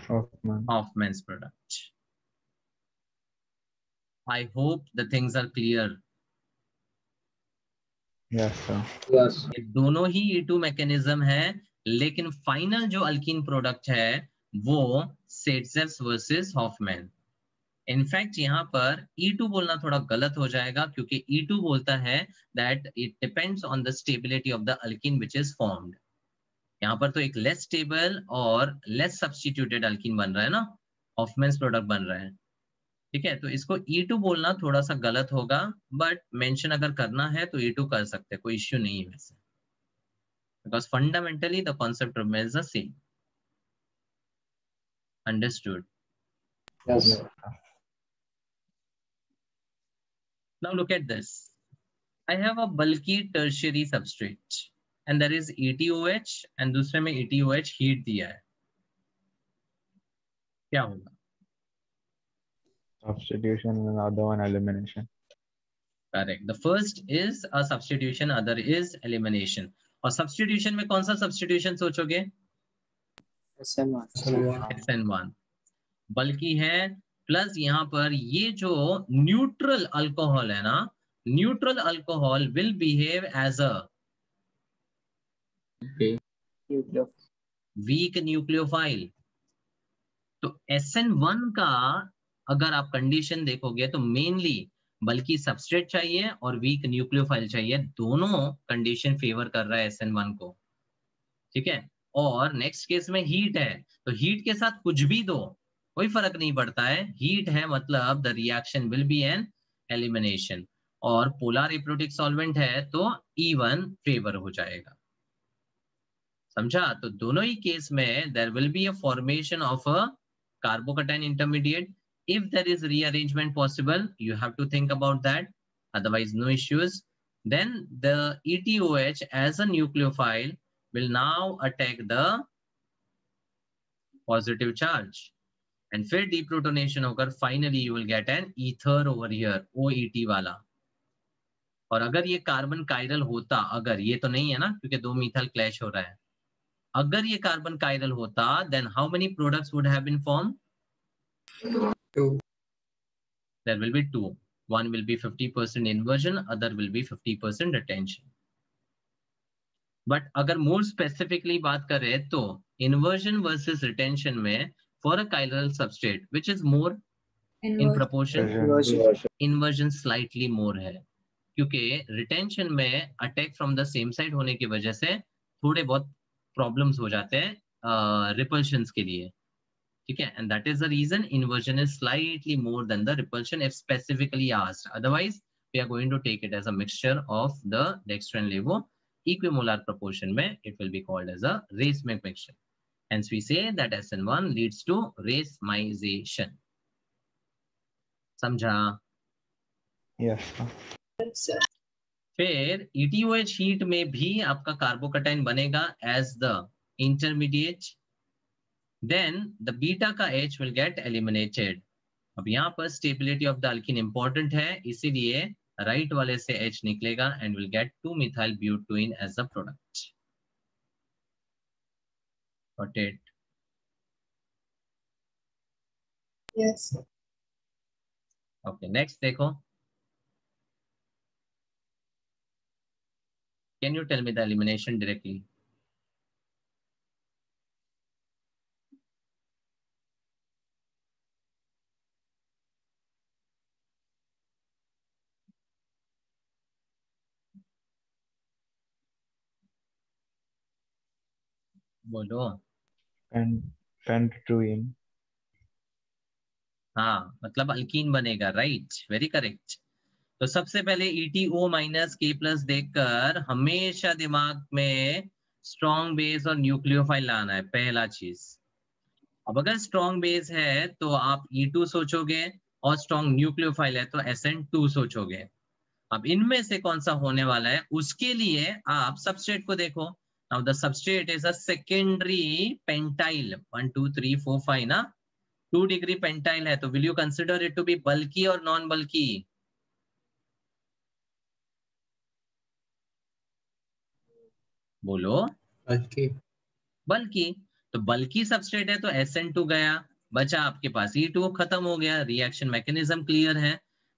[SPEAKER 2] Hoffman.
[SPEAKER 1] Hoffman's product. I hope the things are clear.
[SPEAKER 2] Yes, sir.
[SPEAKER 3] Yes.
[SPEAKER 1] दोनों ही E2 mechanism है लेकिन final जो alkyne product है वो सेटसेप्स versus Hofmann in fact यहाँ पर E2 बोलना थोड़ा गलत हो जाएगा क्योंकि E2 बोलता है that it depends on the stability of the alkene which is formed यहाँ पर तो एक लेस स्टेबल और लेस सब्सटीट्यूटेड अल्किन बन रहा है ना? ऑफमेंस प्रोडक्ट बन रहा है। ठीक है? तो इसको E2 बोलना थोड़ा सा गलत होगा बट मेंशन अगर करना है तो E2 कर सकते कोई इश्यू नहीं है because fundamentally the concept remains the same understood now look at this I have a bulky tertiary substrate and there is ETOH and दूसरे में ETOH heat दिया है। क्या होगा?
[SPEAKER 2] Substitution and other one elimination.
[SPEAKER 1] Correct the first is a substitution other is elimination और substitution में कौन सा सब्स्टिट्यूशन सोचोगे?
[SPEAKER 7] SN1.
[SPEAKER 1] एस एन वन बल्कि है प्लस यहाँ पर ये जो न्यूट्रल अल्कोहल है ना neutral alcohol will behave
[SPEAKER 5] as
[SPEAKER 7] a
[SPEAKER 1] weak nucleophile तो SN1 का अगर आप कंडीशन देखोगे तो मेनली बल्कि सबस्ट्रेट चाहिए और वीक न्यूक्लियोफाइल चाहिए, दोनों कंडीशन फेवर कर रहा है एस एन वन को। ठीक है? और नेक्स्ट केस में हीट है। तो हीट के साथ कुछ भी दो, कोई फ़र्क नहीं पड़ता है। हीट है मतलब the reaction will be an elimination और पोलर एप्रोटिक सॉल्वेंट है तो E1 फेवर हो जाएगा। समझा तो दोनों ही केस में there will be a formation of a carbocation intermediate if there is rearrangement possible you have to think about that otherwise no issues then the etoh as a nucleophile will now attack the positive charge and फिर deprotonation होकर finally you will get an ether over here oet वाला और अगर ये carbon chiral होता अगर ये तो नहीं है ना क्योंकि दो मिथाइल क्लैश हो रहा है अगर ये कार्बन कायरल होता then how many products would have been formed
[SPEAKER 4] Two.
[SPEAKER 1] there will be two one will be 50% inversion other will be 50% retention but अगर more specifically बात करें तो inversion versus retention में for a chiral substrate which is more inversion.
[SPEAKER 6] in
[SPEAKER 1] proportion
[SPEAKER 2] Inversion.
[SPEAKER 1] inversion slightly more है क्योंकि retention में attack from the same side होने की वजह से थोड़े बहुत प्रॉब्लम्स हो जाते हैं रिपल्शन uh, के लिए। ठीक है? And that is the reason inversion is slightly more than the repulsion if specifically asked otherwise we are going to take it as a mixture of the dextro levo equimolar proportion में it will be called as a racemic mixture and we say that S N one leads to racemisation समझा
[SPEAKER 2] yes sir.
[SPEAKER 1] फिर ETOH heat में भी आपका carbocation बनेगा as the intermediate then the beta का H will get eliminated अब यहाँ पर stability of the alkene important है इसीलिए राइट right वाले से एच निकलेगा and will get two methyl butene as a product okay next देखो. Can you tell me the elimination directly? बोलो
[SPEAKER 2] pentruene.
[SPEAKER 1] हाँ मतलब अल्कीन बनेगा राइट वेरी करेक्ट तो सबसे पहले ETO माइनस के प्लस देखकर हमेशा दिमाग में स्ट्रॉन्ग बेस और न्यूक्लियोफाइल लाना है, पहला चीज़। अब अगर स्ट्रॉन्ग बेस है तो आप E2 सोचोगे और स्ट्रॉन्ग न्यूक्लियोफाइल है तो SN2 सोचोगे। अब इनमें से कौन सा होने वाला है, उसके लिए आप सबस्ट्रेट को देखो। Now the substrate is a secondary pentyl one two three four five ना? टू डिग्री पेंटाइल है तो will you consider it to be bulky और नॉन बल्की बोलो।
[SPEAKER 4] बल्कि।
[SPEAKER 1] बल्कि। तो बल्कि सबस्ट्रेट है तो SN2 गया। बचा आपके पास। E2 खत्म हो गया। रिएक्शन मैकेनिज्म क्लियर है।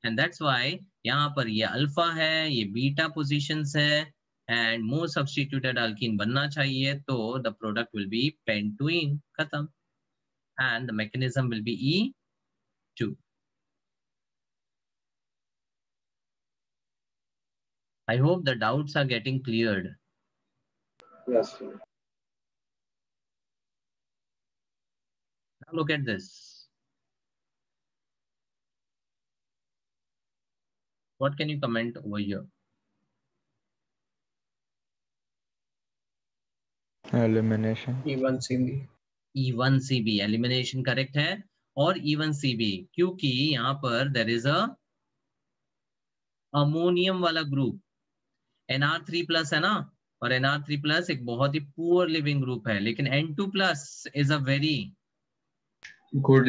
[SPEAKER 1] एंड दैट्स व्हाई यहाँ पर ये अल्फ़ा है ये बीटा पोजीशंस है। एंड मोर सब्स्टिट्यूटेड अल्कीन बनना चाहिए तो the product will be pentene खत्म। And the mechanism will be E2. I hope the doubts are getting cleared.
[SPEAKER 3] Yes, sir.
[SPEAKER 1] Now look at this. What can you comment over here?
[SPEAKER 2] Elimination.
[SPEAKER 4] E1 CB.
[SPEAKER 1] E1CB elimination correct है और E1CB क्योंकि यहाँ पर there is a ammonium वाला group N R three plus है ना और N R three plus एक बहुत ही पुअर लिविंग ग्रुप है लेकिन N two plus is a
[SPEAKER 5] very good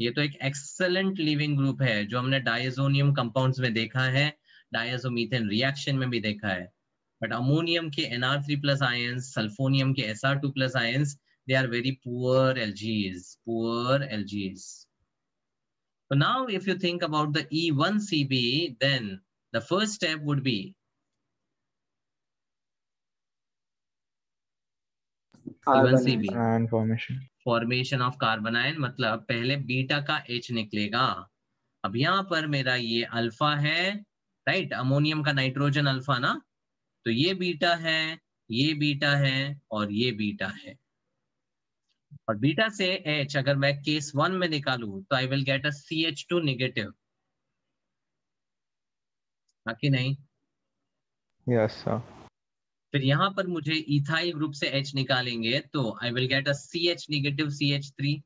[SPEAKER 1] ये तो एक एक्सेलेंट लिविंग ग्रुप है जो हमने डायजोनियम कंपाउंड्स में देखा है डायजोमीथेन रिएक्शन में भी देखा है। बट अमोनियम के Nr3 plus ions सल्फोनियम के Sr2 plus ions they are very poor LGs poor LGs so now if you think about the E1CB then the first step would be E1CB
[SPEAKER 2] ion formation.
[SPEAKER 1] Formation of carbanion मतलब पहले beta का H निकलेगा। अब यहाँ पर मेरा ये alpha है राइट अमोनियम का नाइट्रोजन अल्फ़ा ना? तो ये बीटा है ये बीटा है और ये बीटा है। और बीटा से एच अगर मैं केस वन में निकालू तो I will get a C H two negative बाकी नहीं?
[SPEAKER 2] Yes, sir.
[SPEAKER 1] फिर यहाँ पर मुझे इथाइल ग्रुप से H निकालेंगे तो I will get a C H negative C H three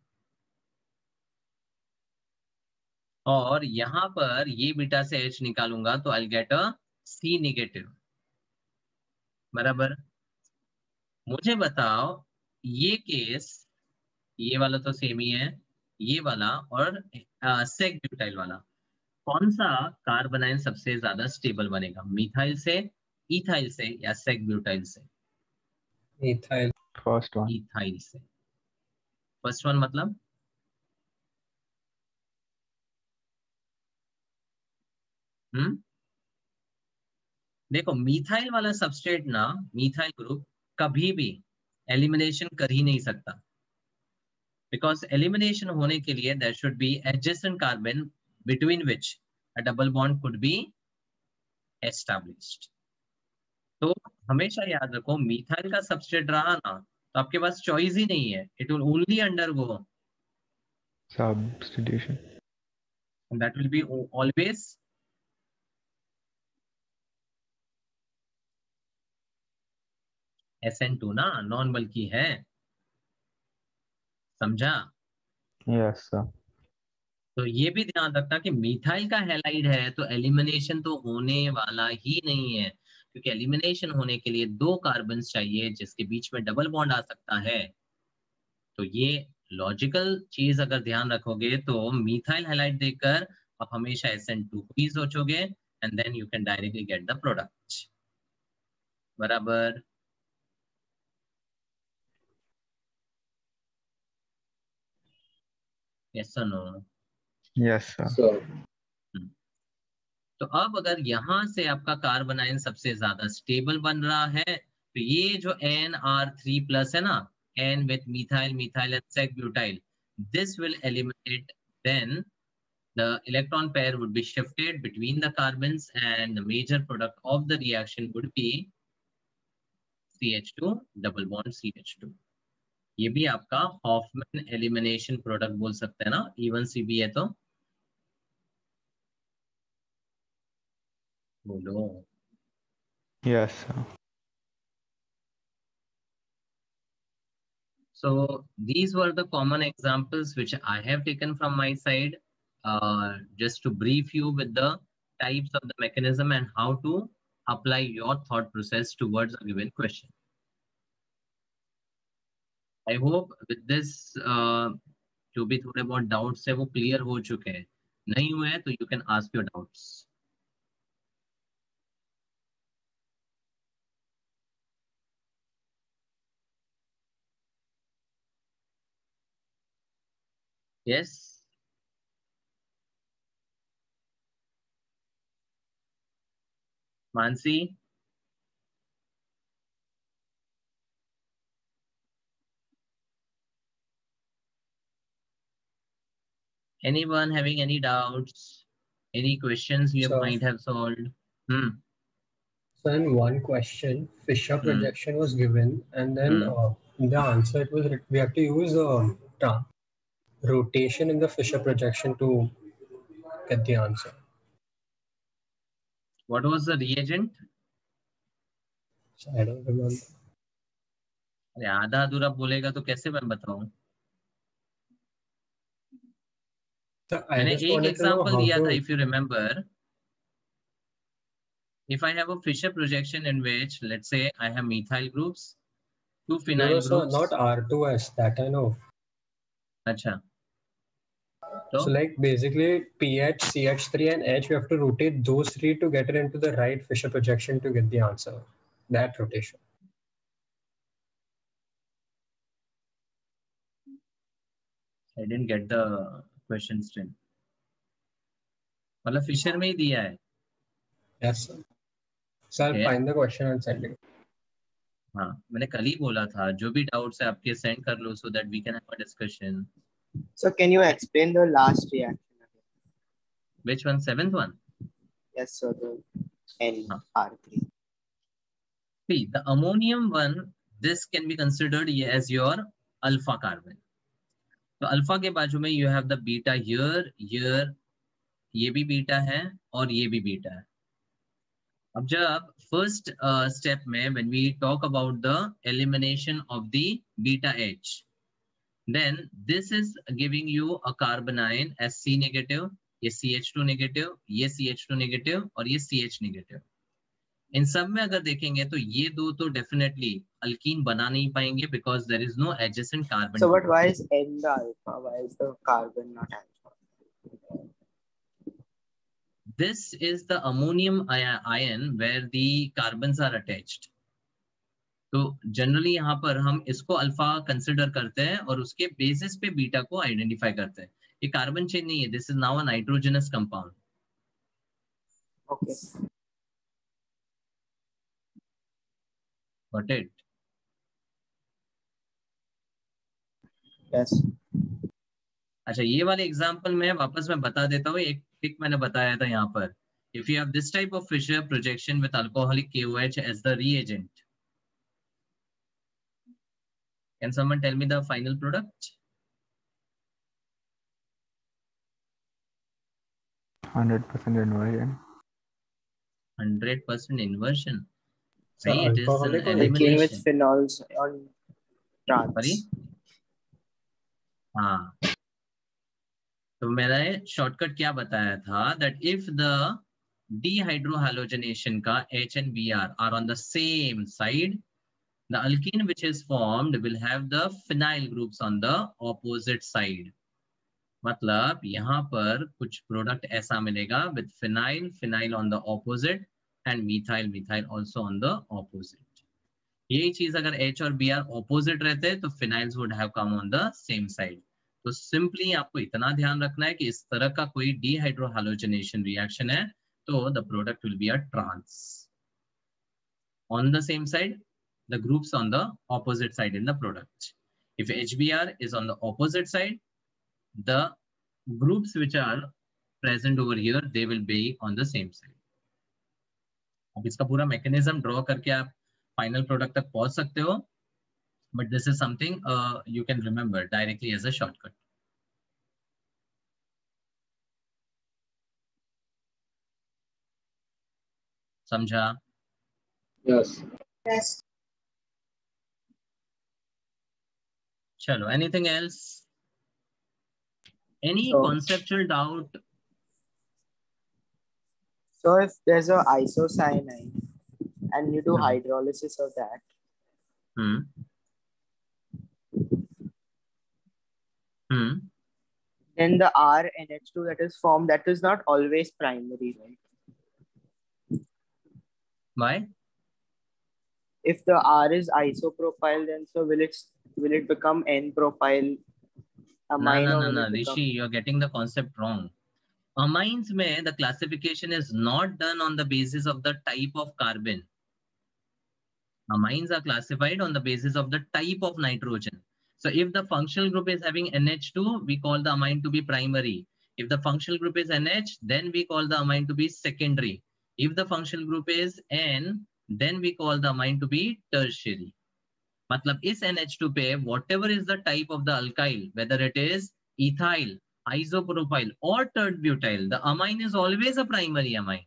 [SPEAKER 1] और यहाँ पर ये बीटा से H निकालूँगा तो I get a C negative बराबर? मुझे बताओ, ये केस ये वाला तो सेम ही है, ये वाला और सेक ब्यूटाइल वाला, कौन सा कार्बनाइन सबसे ज़्यादा स्टेबल बनेगा? मिथाइल से इथाइल से या सेक ब्यूटाइल से?
[SPEAKER 4] Ethyl.
[SPEAKER 2] First one.
[SPEAKER 1] इथाइल से। फ़र्स्ट वन मतलब? हम्म देखो मिथाइल वाला सबस्ट्रेट ना मिथाइल ग्रुप कभी भी एलिमिनेशन कर ही नहीं सकता। बिकॉज़ एलिमिनेशन होने के लिए there should be adjacent carbon between which a double bond could be established तो हमेशा याद रखो मिथाइल का सबस्ट्रेट रहा ना तो आपके पास चॉइस ही नहीं है। It will only undergo
[SPEAKER 2] Substitution.
[SPEAKER 1] that will be o- always SN2 ना नॉन बल्कि है। समझा?
[SPEAKER 2] Yes, sir.
[SPEAKER 1] तो ये भी ध्यान रखना कि मिथाइल का हैलाइड है तो एलिमिनेशन तो होने वाला ही नहीं है। क्योंकि एलिमिनेशन होने के लिए दो कार्बन चाहिए जिसके बीच में डबल बॉन्ड आ सकता है। तो ये लॉजिकल चीज़ अगर ध्यान रखोगे तो मिथाइल हैलाइड देकर आप हमेशा SN2 को ही सोचोगे and then you can directly get the product बराबर। यस और नो
[SPEAKER 2] Yes, sir.
[SPEAKER 3] So,
[SPEAKER 1] तो अब अगर यहाँ से आपका कार्बनाइन सबसे ज़्यादा स्टेबल बन रहा है तो ये जो एन आर थ्री प्लस है ना N with methyl methyl and sec butyl this will eliminate then the electron pair would be shifted between the carbons and the major product of the reaction would be CH2 double bond CH2 ये भी आपका Hofmann elimination product बोल सकते हैं ना even C B है तो। बोलो
[SPEAKER 2] Yes, sir.
[SPEAKER 1] So these were the common examples which I have taken from my side, uh, just to brief you with the types of the mechanism and how to apply your thought process towards a given question. I hope with this, uh, जो भी थोड़े बहुत doubts है वो clear हो चुके हैं नहीं हुए हैं तो you can ask your doubts. Yes. Mansi? Anyone having any doubts? Any questions you
[SPEAKER 4] Sir.
[SPEAKER 1] might have solved? Hmm.
[SPEAKER 4] So in one question, Fisher
[SPEAKER 1] Hmm.
[SPEAKER 4] projection was given, and then
[SPEAKER 1] Hmm.
[SPEAKER 4] uh, the answer it was we have to use um, tra- rotation in the Fisher projection to get the answer.
[SPEAKER 1] What was the reagent?
[SPEAKER 4] I don't remember.
[SPEAKER 1] अरे आधा अधूरा बोलेगा तो कैसे मैं बताऊँ
[SPEAKER 4] So
[SPEAKER 1] मैंने एक एग्जांपल दिया था if you remember if I have a Fisher projection in which, let's say, I have methyl groups, two
[SPEAKER 4] No,
[SPEAKER 1] phenyl
[SPEAKER 4] no, sir,
[SPEAKER 1] groups.
[SPEAKER 4] not R2S. That I know.
[SPEAKER 1] Acha.
[SPEAKER 4] So
[SPEAKER 1] So,
[SPEAKER 4] like basically PH, CH3 and H, we have to rotate those three to get it into the right Fisher projection to get the answer. That rotation.
[SPEAKER 1] I didn't get the question still. मतलब Fischer में ही दिया है
[SPEAKER 4] Yes, sir. So I'll
[SPEAKER 1] Yeah.
[SPEAKER 4] find the question and send it.
[SPEAKER 1] हाँ मैंने कल ही बोला था जो भी डाउट्स है आपके सेंड कर लो so that we can have a discussion
[SPEAKER 7] So can you explain the last reaction?
[SPEAKER 1] Which one seventh one
[SPEAKER 7] Yes, sir. The N
[SPEAKER 1] Huh.
[SPEAKER 7] R3.
[SPEAKER 1] See, the ammonium one, this can be considered as your alpha carbon. तो alpha के बाजू में you have the beta here, here, ये भी beta है और ये भी बीटा है अब जब फ़र्स्ट स्टेप में when we talk about the elimination of the beta H, then this is giving you a carbon ion as C negative, ये CH2 negative, ये CH2 negative और ये CH negative. इन सब में अगर देखेंगे तो ये दो तो डेफिनेटली अल्कीन बना नहीं पाएँगे because there is no adjacent carbon
[SPEAKER 7] So but why is N the alpha? Why is the carbon not alpha?
[SPEAKER 1] this is the ammonium ion where the carbons are attached तो generally यहाँ पर हम इसको alpha consider करते हैं और उसके basis पे बीटा को आइडेंटिफाई करते हैं। ये कार्बन चेन नहीं है this is now a
[SPEAKER 7] nitrogenous
[SPEAKER 1] compound it
[SPEAKER 7] Yes.
[SPEAKER 1] अच्छा ये वाले एग्जांपल में वापस मैं बता देता हूँ एक टिक मैंने बताया था यहाँ पर। If you have this type of Fischer projection with alcoholic KOH as the reagent can someone tell me the final product
[SPEAKER 2] Hundred percent inversion.
[SPEAKER 1] 100% inversion
[SPEAKER 4] So
[SPEAKER 1] right it is an
[SPEAKER 7] Alkane with
[SPEAKER 1] elimination
[SPEAKER 7] phenols on trans.
[SPEAKER 1] Sorry? हाँ तो मैंने shortcut क्या बताया था that if the dehydrohalogenation का H and Br are on the same side the alkene which is formed will have the phenyl groups on the opposite side मतलब यहाँ पर कुछ प्रोडक्ट ऐसा मिलेगा with phenyl phenyl on the opposite and methyl methyl also on the opposite यही चीज़ अगर H और Br opposite रहते तो phenyls would have come on the same side तो सिंपली आपको इतना ध्यान रखना है कि इस तरह का कोई डिहाइड्रोहालोजनेशन रिएक्शन है तो the product will be a trans on the same side the groups on the opposite side in the product if hbr is on the opposite side the groups which are present over here they will be on the same side अब इसका पूरा mechanism draw करके आप final product तक पहुँच सकते हो but this is something you can remember directly as a shortcut समझा
[SPEAKER 5] Yes.
[SPEAKER 6] Yes.
[SPEAKER 1] Chalo, anything else? Any
[SPEAKER 7] so,
[SPEAKER 1] conceptual doubt?
[SPEAKER 7] So if there's a isocyanide and you do
[SPEAKER 1] hmm.
[SPEAKER 7] hydrolysis of that,
[SPEAKER 1] hmm. Hmm.
[SPEAKER 7] then the R-NH two that is formed, that is not always primary, right?
[SPEAKER 1] Why?
[SPEAKER 7] If the R is isopropyl, then so will it will it become N-propyl
[SPEAKER 1] no
[SPEAKER 7] amine
[SPEAKER 1] no no no
[SPEAKER 7] become-
[SPEAKER 1] rishi you're getting the concept wrong. Amines mein the classification is not done on the basis of the type of carbon. Amines are classified on the basis of the type of nitrogen. So if the functional group is having nh2 we call the amine to be primary. If the functional group is nh then we call the amine to be secondary. If the functional group is n then we call the amine to be tertiary मतलब इस NH2 पे whatever is the type of the alkyl whether it is ethyl isopropyl or tert butyl the amine is always a primary amine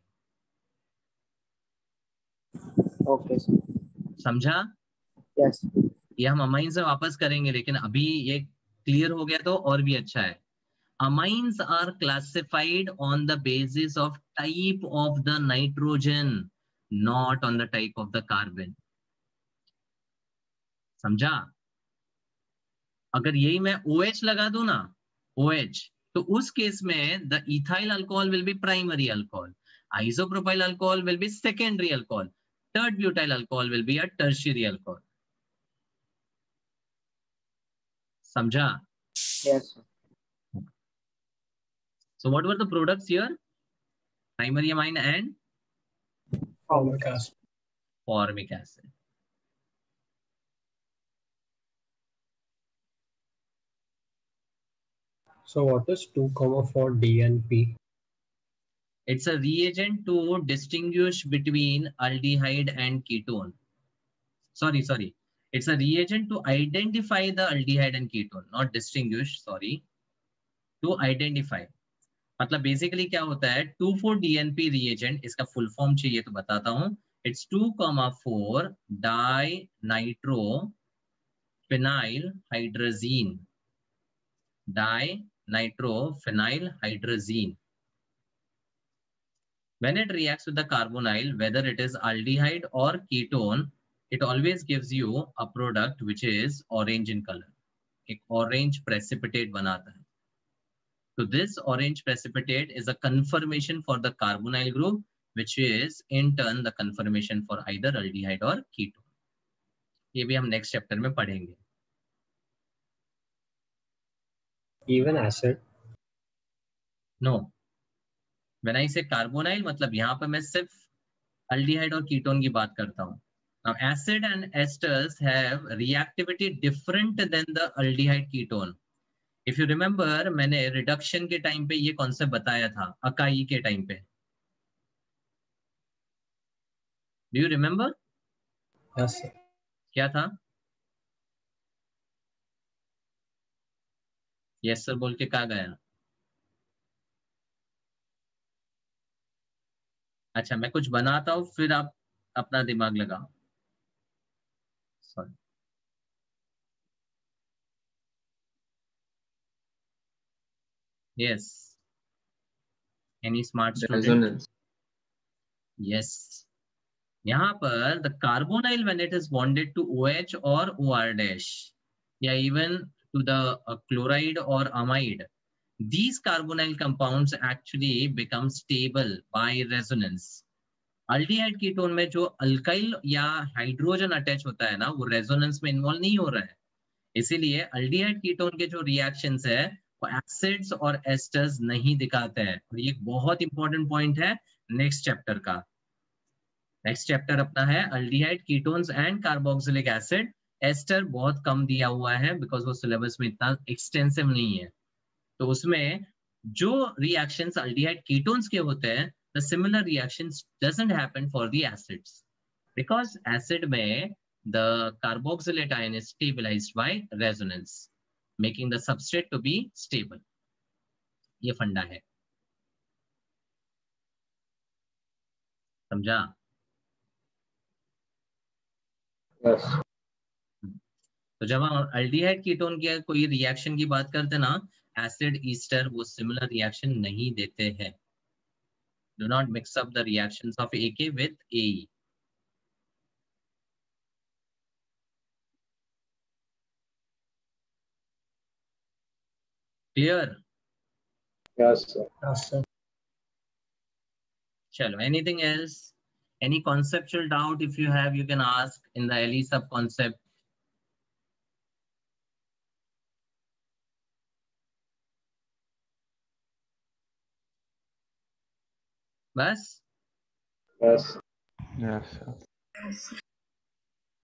[SPEAKER 7] Okay. sir.
[SPEAKER 1] समझा
[SPEAKER 7] Yes.
[SPEAKER 1] ये हम amine से वापस करेंगे लेकिन अभी ये क्लियर हो गया तो और भी अच्छा है amines are classified on the basis of type of the nitrogen not on the type of the carbon समझा? अगर यही मैं ओ OH लगा दू ना ओ OH, तो उस केस में the ethyl alcohol will be primary alcohol isopropyl alcohol will be secondary alcohol third butyl alcohol will be a tertiary alcohol समझा?
[SPEAKER 7] Yes
[SPEAKER 1] so what were the products here primary amine and
[SPEAKER 4] formic acid
[SPEAKER 1] formic acid
[SPEAKER 4] So what is 2 comma 4 DNP?
[SPEAKER 1] it's a reagent to distinguish between aldehyde and ketone sorry sorry it's a reagent to identify the aldehyde and ketone not distinguish sorry to identify मतलब basically क्या होता है two four DNP reagent इसका full form चाहिए तो बताता हूँ it's two comma four di nitro phenyl hydrogen di phenyl hydrogen when it reacts with the carbonyl whether it is aldehyde or ketone it always gives you a product which is orange in color एक orange precipitate बनाता है so this orange precipitate is a confirmation for the carbonyl group which is in turn the confirmation for either aldehyde or ketone ये भी हम next chapter में पढ़ेंगे
[SPEAKER 4] Even acid.
[SPEAKER 1] no when i say carbonyl मतलब यहाँ पर मैं सिर्फ़ aldehyde और ketone की बात करता हूँ now acid and esters have reactivity different than the aldehyde ketone if you remember मैंने reduction के टाइम पे ये कॉन्सेप्ट बताया था अकाई के टाइम पे do you remember
[SPEAKER 4] Yes. sir.
[SPEAKER 1] क्या था यस सर बोल के कहा गया अच्छा मैं कुछ बनाता हूँ फिर आप अपना दिमाग लगाओ। Sorry yes any
[SPEAKER 5] smart
[SPEAKER 1] yes यहाँ पर the carbonyl when it is bonded to OH or OR dash या even to the uh, chloride or amide. These carbonyl compounds actually become stable by resonance. Aldehyde ketone में जो alkyl या hydrogen attach होता है ना वो resonance में involve नहीं हो रहा है। इसीलिए अल्डिहाइड कीटोन के जो रिएक्शंस है वो एसिड्स और एस्टर्स नहीं दिखाते हैं। और ये बहुत इंपॉर्टेंट पॉइंट है नेक्स्ट चैप्टर का। नेक्स्ट चैप्टर अपना है aldehyde ketones and carboxylic acid ester बहुत कम दिया हुआ है बिकॉज़ वो सिलेबस में इतना एक्सटेंसिव नहीं है। तो उसमें जो रिएक्शन अल्डीहाइड कीटोन्स के होते हैं the similar reaction doesn't happen for the acids because acid में the carboxylate ion is stabilized by resonance making the substrate to be stable ये फंडा है। समझा?
[SPEAKER 5] Yes.
[SPEAKER 1] तो जब हम अल्डीहाइड कीटोन की कोई रिएक्शन की बात करते ना एसिड ईस्टर वो सिमिलर रिएक्शन नहीं देते हैं। Do not mix up the reaction of A K with A clear चलो anything else any conceptual doubt if you have you can ask in the ally सब कॉन्सेप्ट बस
[SPEAKER 5] Yes.
[SPEAKER 2] Yes, sir.
[SPEAKER 6] Yes.